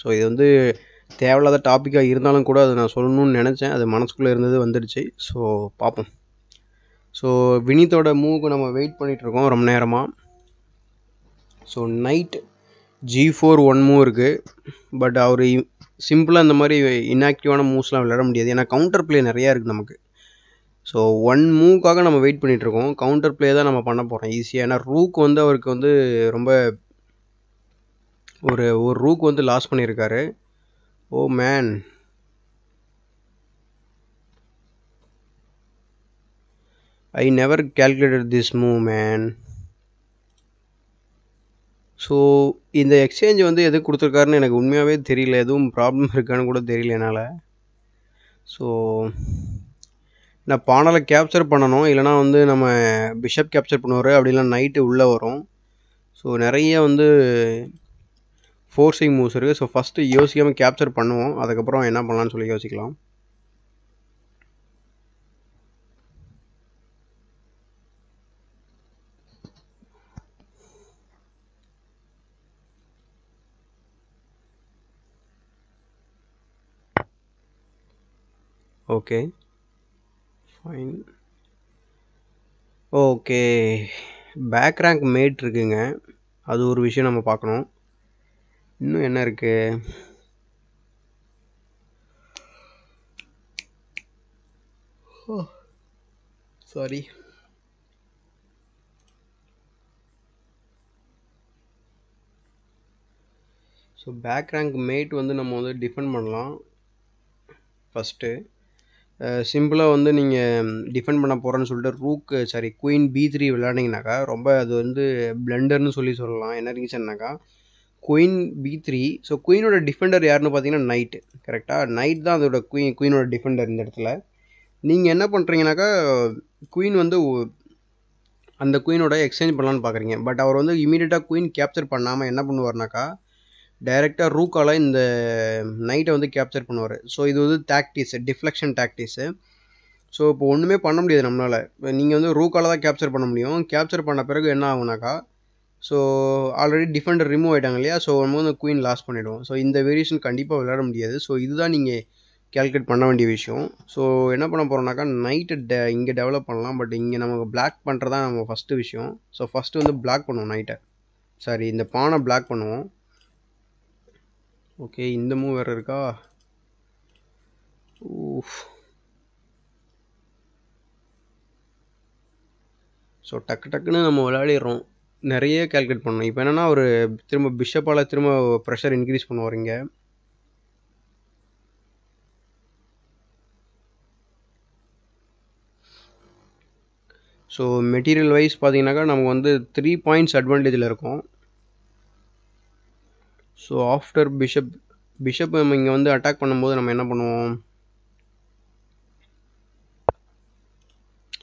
A: ஸோ இது வந்து தேவையில்லாத டாப்பிக்காக இருந்தாலும் கூட அதை நான் சொல்லணும்னு நினச்சேன். அது மனசுக்குள்ளே இருந்தது வந்துடுச்சு ஸோ பார்ப்போம். ஸோ வினீத்தோட மூவுக்கு நம்ம வெயிட் பண்ணிகிட்ருக்கோம் ரொம்ப நேரமாக so knight G four one move இருக்குது பட் அவர் சிம்பிளாக இந்த மாதிரி இன்ஆக்டிவான மூவ்ஸ்லாம் விளையாட முடியாது. ஏன்னா கவுண்டர் ப்ளே நிறையா இருக்குது நமக்கு. ஸோ ஒன் மூவ்க்காக நம்ம வெயிட் பண்ணிகிட்ருக்கோம் கவுண்டர் ப்ளே தான் நம்ம பண்ண போகிறோம் ஈஸியாக ஏன்னா ரூக் வந்து அவருக்கு வந்து ரொம்ப ஒரு ஒரு ரூக் வந்து லாஸ் பண்ணியிருக்காரு. ஓ man I never calculated this move man so இந்த எக்ஸ்சேஞ்ச் வந்து எது கொடுத்துருக்காருன்னு எனக்கு உண்மையாகவே தெரியல. எதுவும் ப்ராப்ளம் இருக்கான்னு கூட தெரியல என்னால். ஸோ நான் பானலை கேப்சர் பண்ணணும். இல்லைனா வந்து நம்ம பிஷப் கேப்சர் பண்ணுவார். அப்படிலாம் நைட்டு உள்ளே வரும். ஸோ நிறைய வந்து ஃபோர்ஸிங் மூவ்ஸ் இருக்குது ஸோ ஃபஸ்ட்டு யோசிக்காமல் கேப்சர் பண்ணுவோம். அதுக்கப்புறம் என்ன பண்ணலான்னு சொல்லி யோசிக்கலாம். Okay fine okay back rank mate இருக்குங்க. அது ஒரு விஷயம் நம்ம பார்க்கணும். இன்னும் என்ன இருக்குது sorry so back rank mate வந்து நம்ம வந்து டிஃபெண்ட் பண்ணலாம். ஃபஸ்ட்டு சிம்பிளாக வந்து நீங்கள் டிஃபெண்ட் பண்ண போகிறேன்னு சொல்லிட்டு rook sorry queen B three விளையாடிங்கனாக்கா ரொம்ப அது வந்து பிளண்டர்னு சொல்லி சொல்லலாம். என்ன ரீசன்னாக்கா குயின் பி த்ரீ ஸோ குயினோட டிஃபெண்டர் யாருன்னு பார்த்தீங்கன்னா நைட்டு கரெக்டாக நைட் தான் அதோட குயின் குயினோட டிஃபெண்டர் இந்த இடத்துல. நீங்கள் என்ன பண்ணுறீங்கனாக்கா குயின் வந்து அந்த குயினோட எக்ஸ்சேஞ்ச் பண்ணலான்னு பார்க்குறீங்க பட் அவர் வந்து இமீடியட்டாக குயின் கேப்சர் பண்ணாமல் என்ன பண்ணுவார்னாக்கா டைரெக்டாக ரூக்காலாம் இந்த நைட்டை வந்து கேப்சர் பண்ணுவார். ஸோ இது வந்து டாக்டிஸு டிஃப்ளெக்ஷன் டாக்டிஸு ஸோ இப்போ ஒன்றுமே பண்ண முடியாது நம்மளால். நீங்கள் வந்து ரூக்கால தான் கேப்சர் பண்ண முடியும். கேப்சர் பண்ண பிறகு என்ன ஆகுனாக்கா ஸோ ஆல்ரெடி டிஃபெண்டர் ரிமூவ் ஆயிட்டாங்க இல்லையா? ஸோ நம்ம வந்து குயின் லாஸ் பண்ணிவிடுவோம் ஸோ இந்த வேரியேஷன் கண்டிப்பாக விளையாட முடியாது. ஸோ இதுதான் நீங்கள் கேல்குலேட் பண்ண வேண்டிய விஷயம். ஸோ என்ன பண்ண போகிறோம்னாக்கா நைட்டு டெ இங்கே டெவலப் பண்ணலாம். பட் இங்கே நமக்கு பிளாக் பண்ணுறது தான் நம்ம ஃபஸ்ட்டு விஷயம். ஸோ ஃபஸ்ட்டு வந்து பிளாக் பண்ணுவோம் நைட்டை சாரி இந்த பானை பிளாக் பண்ணுவோம். ஓகே இந்த மூவ் வேறு இருக்கா? ஊஃப் ஸோ டக்கு டக்குன்னு நம்ம விளையாடிடுறோம். நிறைய கால்குலேட் பண்ணணும். இப்போ என்னென்னா ஒரு திரும்ப பிஷப்பால் திரும்ப ப்ரெஷர் இன்க்ரீஸ் பண்ணுவார் இங்கே. ஸோ மெட்டீரியல் வைஸ் பார்த்தீங்கன்னாக்கா நமக்கு வந்து த்ரீ பாயிண்ட்ஸ் அட்வான்டேஜில் இருக்கும். ஸோ ஆஃப்டர் பிஷப் பிஷப் நம்ம இங்கே வந்து அட்டாக் பண்ணும்போது நம்ம என்ன பண்ணுவோம்?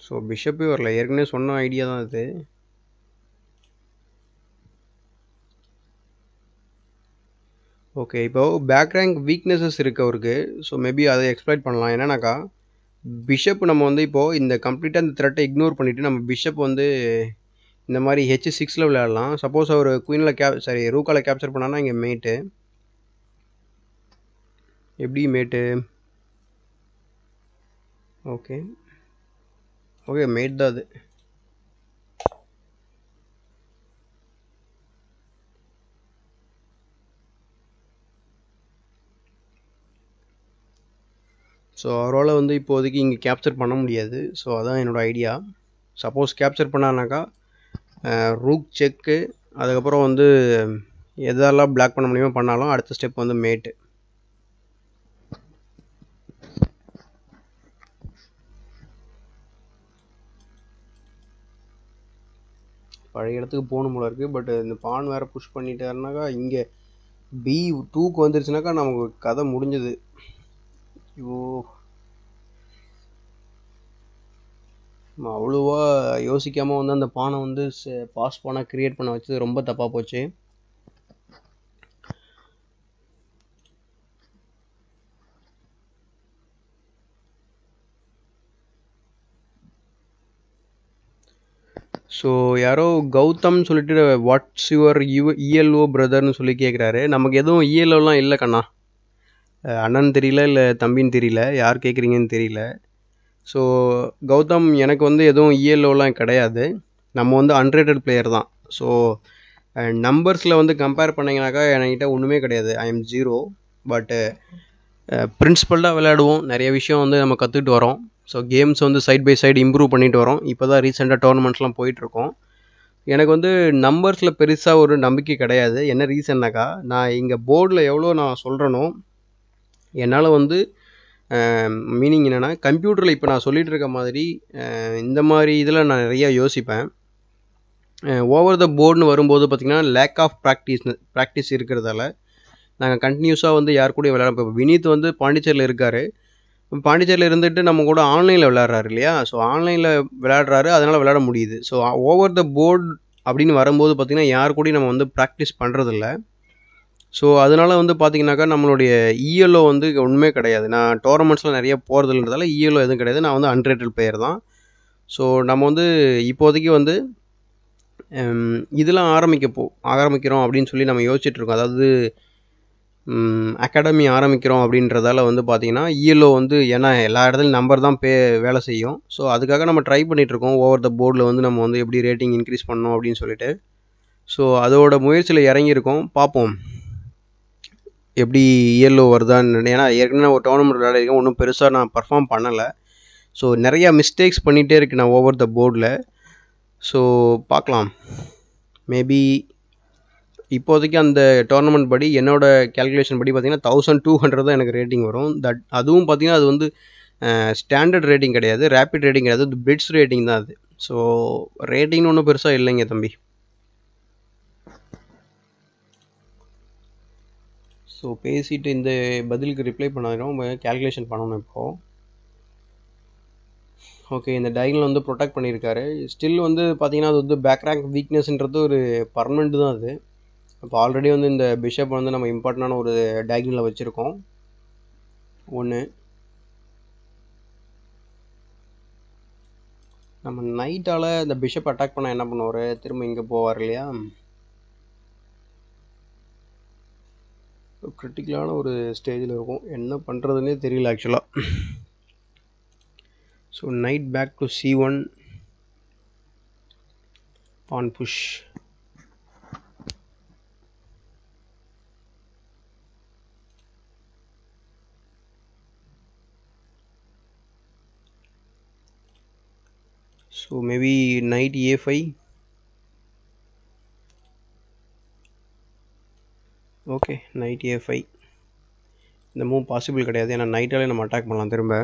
A: ஸோ பிஷப்பே வரல. ஏற்கனவே சொன்ன ஐடியா தான் அது ஓகே இப்போ பேக் ரேங்க் வீக்னஸஸ் இருக்குது அவருக்கு. ஸோ மேபி அதை எக்ஸ்ப்ளைட் பண்ணலாம். என்னன்னாக்கா பிஷப் நம்ம வந்து இப்போது இந்த கம்ப்ளீட்டாக இந்த த்ரெட்டை இக்னோர் பண்ணிவிட்டு நம்ம பிஷப் வந்து இந்த மாதிரி ஹெச் சிக்ஸில் விளையாடலாம். சப்போஸ் அவர் குயினில் கேப் சாரி ரூக்காவில் கேப்சர் பண்ணான்னா இங்கே மேட்டு எப்படி மேட்டு ஓகே ஓகே மேட் தான் அது. ஸோ அவரால் வந்து இப்போதைக்கு இங்கே கேப்சர் பண்ண முடியாது. ஸோ அதான் என்னோடய ஐடியா சப்போஸ் கேப்சர் பண்ணானாக்கா ரூக் செக்கு அதுக்கப்புறம் வந்து எதெல்லாம் பிளாக் பண்ண முடியுமோ பண்ணாலும் அடுத்த ஸ்டெப் வந்து மேட்டு பழைய இடத்துக்கு போகணும் போல இருக்குது பட் இந்த பான் வேறு புஷ் பண்ணிட்டாருனாக்கா இங்கே பி டூக்கு வந்துருச்சுனாக்கா நமக்கு கதை முடிஞ்சது. ஐயோ. அவ்வளோவா யோசிக்காமல் வந்து அந்த பானை வந்து பாஸ் பானை க்ரியேட் பண்ண வச்சது ரொம்ப தப்பாக போச்சு. ஸோ யாரோ கௌதம் சொல்லிட்டு வாட்ஸ் யுவர் யூ இஎல்ஓ பிரதர்னு சொல்லி கேட்குறாரு நமக்கு எதுவும் இஎல்ஓலாம் இல்லை கண்ணா. அண்ணன் தெரியல இல்லை தம்பின்னு தெரியல. யார் கேட்குறீங்கன்னு தெரியல. ஸோ கௌதம் எனக்கு வந்து எதுவும் இஎல்ஓலாம் கிடையாது. நம்ம வந்து அன்ரேட்டட் பிளேயர் தான். ஸோ நம்பர்ஸில் வந்து கம்பேர் பண்ணிங்கனாக்கா என்கிட்ட ஒன்றுமே கிடையாது. ஐ எம் ஜீரோ பட்டு பிரின்சிபல்டாக விளையாடுவோம். நிறைய விஷயம் வந்து நம்ம கற்றுக்கிட்டு வரோம். ஸோ கேம்ஸ் வந்து சைட் பை சைடு இம்ப்ரூவ் பண்ணிட்டு வரோம். இப்போ தான் ரீசெண்டாக டோர்னமெண்ட்ஸ்லாம் போயிட்டுருக்கோம் எனக்கு வந்து நம்பர்ஸில் பெருசாக ஒரு நம்பிக்கை கிடையாது. என்ன ரீசன்னாக்கா நான் இங்கே போர்டில் எவ்வளோ நான் சொல்கிறேனோ என்னால் வந்து மீனிங் என்னென்னா கம்ப்யூட்டரில் இப்போ நான் சொல்லிகிட்டு இருக்க மாதிரி இந்த மாதிரி இதில் நான் நிறையா யோசிப்பேன். ஓவர் த போர்டுன்னு வரும்போது பார்த்திங்கன்னா லேக் ஆஃப் ப்ராக்டிஸ் ப்ராக்டிஸ் இருக்கிறதால நாங்கள் கண்டினியூஸாக வந்து யார் கூட விளையாட இப்போ வினீத் வந்து பாண்டிச்சேரியில் இருக்கார். பாண்டிச்சேரியில் இருந்துட்டு நம்ம கூட ஆன்லைனில் விளையாடுறாரு இல்லையா? ஸோ ஆன்லைனில் விளையாடுறாரு அதனால் விளையாட முடியுது. ஸோ ஓவர் த போர்டு அப்படின்னு வரும்போது பார்த்திங்கன்னா யார் கூடயும் நம்ம வந்து ப்ராக்டிஸ் பண்ணுறதில்ல ஸோ அதனால் வந்து பார்த்தீங்கன்னாக்கா நம்மளுடைய இஎல்ஓ வந்து ஒன்றுமே கிடையாது. நான் டோர்னமெண்ட்ஸில் நிறைய போகிறதுன்றதால இஎல்ஓ எதுவும் கிடையாது. நான் வந்து அன்ரேட்டட் பிளேயர் தான். ஸோ நம்ம வந்து இப்போதைக்கு வந்து இதெல்லாம் ஆரம்பிக்க போ ஆரம்பிக்கிறோம் அப்படின்னு சொல்லி நம்ம யோசிச்சுட்ருக்கோம் அதாவது அகாடமி ஆரம்பிக்கிறோம் அப்படின்றதால வந்து பார்த்திங்கன்னா இஎல்ஓ வந்து ஏன்னா எல்லா இடத்துலையும் நம்பர் தான் பே வேலை செய்யும். ஸோ அதுக்காக நம்ம ட்ரை பண்ணிகிட்ருக்கோம் ஓவர் த போர்டில் வந்து நம்ம வந்து எப்படி ரேட்டிங் இன்க்ரீஸ் பண்ணோம் அப்படின்னு சொல்லிட்டு. ஸோ அதோட முயற்சியில் இறங்கியிருக்கோம். பார்ப்போம் எப்படி இஎல்ஓ வருதான்னு ஏன்னா ஏற்கனவே ஒரு டோர்னமெண்ட் விளையாடிருக்கேன் ஒன்றும் பெருசாக நான் பர்ஃபார்ம் பண்ணலை. ஸோ நிறையா மிஸ்டேக்ஸ் பண்ணிகிட்டே இருக்கு நான் ஓவர் த போர்டில் ஸோ பார்க்கலாம். மேபி இப்போதைக்கு அந்த டோர்னமெண்ட் படி என்னோடய கேல்குலேஷன் படி பார்த்திங்கன்னா தௌசண்ட் டூ ஹண்ட்ரட் தான் எனக்கு ரேட்டிங் வரும். தட் அதுவும் பார்த்திங்கன்னா அது வந்து ஸ்டாண்டர்ட் ரேட்டிங் கிடையாது ரேப்பிட் ரேட்டிங் கிடையாது அது பிட்ஸ் ரேட்டிங் தான் அது. ஸோ ரேட்டிங்னு ஒன்றும் பெருசாக இல்லைங்க தம்பி. ஸோ பேசிட்டு இந்த பதிலுக்கு ரிப்ளை பண்ணாலும் கேல்குலேஷன் பண்ணணும் இப்போது ஓகே இந்த டைனில் வந்து ப்ரொடெக்ட் பண்ணியிருக்காரு. ஸ்டில் வந்து பார்த்தீங்கன்னா அது வந்து பேக் ரேங்க் வீக்னஸ்ன்றது ஒரு பர்மனெண்ட் தான் அது. இப்போ ஆல்ரெடி வந்து இந்த பிஷப் வந்து நம்ம இம்பார்ட்டண்டான ஒரு டயகனலில் வச்சுருக்கோம். ஒன்று நம்ம நைட்டால் இந்த பிஷப் அட்டாக் பண்ண என்ன பண்ணுவார்? திரும்ப இங்கே போவார் இல்லையா? கிரிட்டிக்கலான ஒரு ஸ்டேஜில் இருக்கும். என்ன பண்ணுறதுனே தெரியல ஆக்சுவலாக so knight back to C one pawn push so maybe knight A five okay knight A five இந்த மூவ் பாசிபிள் கிடையாது. ஏன்னா நைட்டாலே நம்ம அட்டாக் பண்ணலாம். திரும்ப.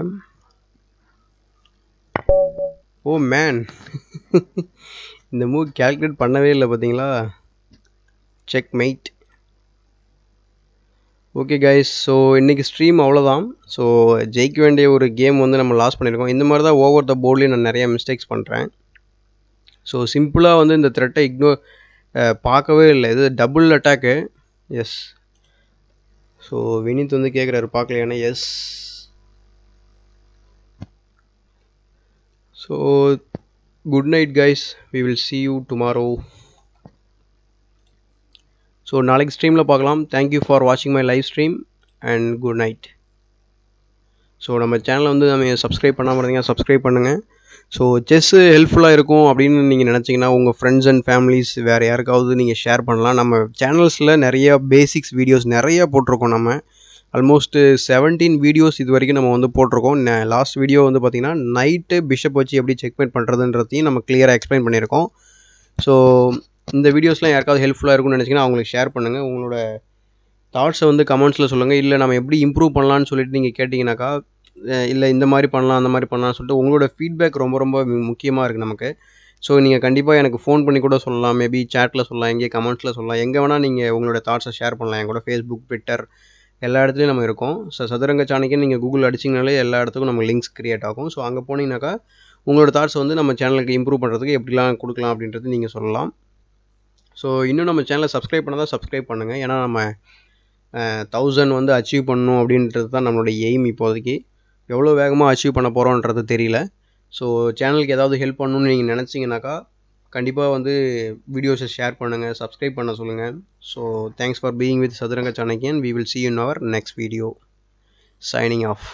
A: ஓ மேன் இந்த மூவ் கேல்குலேட் பண்ணவே இல்லை பார்த்தீங்களா? Checkmate okay guys so இன்றைக்கி ஸ்ட்ரீம் அவ்வளோதான் ஸோ ஜெயிக்க வேண்டிய ஒரு கேம் வந்து நம்ம லாஸ் பண்ணியிருக்கோம். இந்த மாதிரி தான் ஓவர் த போர்ட்லேயும் நான் நிறையா மிஸ்டேக்ஸ் பண்ணுறேன் ஸோ சிம்பிளாக வந்து இந்த த்ரெட்டை இக்னோர் பார்க்கவே இல்லை. இது double attack yes so Vineet வந்து கேட்குறாரு பார்க்கலையானே? Yes so good night guys we will see you tomorrow so நாளைக்கு ஸ்ட்ரீமில் பார்க்கலாம். தேங்க்யூ ஃபார் வாட்சிங் my live stream and good night so நம்ம சேனலை வந்து நம்ம சப்ஸ்கிரைப் பண்ணாமல் இருந்தீங்கன்னா சப்ஸ்கிரைப் பண்ணுங்கள் ஸோ செஸ்ஸு ஹெல்ப்ஃபுல்லாக இருக்கும் அப்படின்னு நீங்கள் நினச்சிங்கன்னா உங்கள் ஃப்ரெண்ட்ஸ் அண்ட் ஃபேமிலிஸ் வேறு யாருக்காவது நீங்கள் ஷேர் பண்ணலாம். நம்ம சேனல்ஸில் நிறைய பேசிக்ஸ் வீடியோஸ் நிறையா போட்டிருக்கோம் நம்ம. ஆல்மோஸ்ட்டு செவன்டீன் வீடியோஸ் இது வரைக்கும் நம்ம வந்து போட்டிருக்கோம். லாஸ்ட் வீடியோ வந்து பார்த்திங்கன்னா நைட்டு பிஷப் வச்சு எப்படி செக்மேட் பண்ணுறதுன்றதையும் நம்ம கிளியராக எக்ஸ்பிளைன் பண்ணியிருக்கோம். ஸோ இந்த வீடியோஸ்லாம் யாருக்காவது ஹெல்ப்ஃபுல்லாக இருக்கும்னு நினச்சிங்கன்னா அவங்களுக்கு ஷேர் பண்ணுங்கள் உங்களோட தாட்ஸை வந்து கமெண்ட்ஸில் சொல்லுங்கள் இல்லை நம்ம எப்படி இம்ப்ரூவ் பண்ணலான்னு சொல்லிட்டு நீங்கள் கேட்டிங்கனாக்கா இல்லை இந்த மாதிரி பண்ணலாம் அந்த மாதிரி பண்ணலாம்னு சொல்லிட்டு உங்களோட ஃபீட்பேக் ரொம்ப ரொம்ப முக்கியமாக இருக்குது நமக்கு. ஸோ நீங்கள் கண்டிப்பாக எனக்கு ஃபோன் பண்ணி கூட சொல்லலாம். மேபி சேட்டில் சொல்லலாம் எங்கே கமெண்ட்ஸில் சொல்லலாம். எங்கே வேணால் நீங்கள் உங்களோட தாட்ஸை ஷேர் பண்ணலாம். என் கூட ஃபேஸ்புக் ட்விட்டர் எல்லா இடத்துலையும் நம்ம இருக்கோம். ஸோ சதுரங்க சாணிக்கு நீங்கள் கூகுள் அடிச்சிங்கனாலே எல்லா இடத்துக்கும் நம்ம லிங்க்ஸ் க்ரியேட் ஆகும். ஸோ அங்கே போனீங்கன்னாக்கா உங்களோட தாட்ஸ் வந்து நம்ம சேனலுக்கு இம்ப்ரூவ் பண்ணுறதுக்கு எப்படிலாம் கொடுக்கலாம் அப்படின்றது நீங்கள் சொல்லலாம். ஸோ இன்னும் நம்ம சேனலை சப்ஸ்கிரைப் பண்ணால் தான் சப்ஸ்கிரைப் பண்ணுங்கள் ஏன்னா நம்ம தௌசண்ட் வந்து அச்சீவ் பண்ணணும் அப்படின்றது தான் நம்மளோட எய்ம் இப்போதைக்கு. எவ்வளோ வேகமாக அச்சீவ் பண்ண போகிறோன்றது தெரியல. ஸோ சேனலுக்கு ஏதாவது ஹெல்ப் பண்ணணும்னு நீங்கள் நினச்சிங்கனாக்கா கண்டிப்பாக வந்து வீடியோஸை ஷேர் பண்ணுங்கள் சப்ஸ்கிரைப் பண்ண சொல்லுங்கள் so thanks for being with Chathuranga Chanakyan. We will see in our next video signing off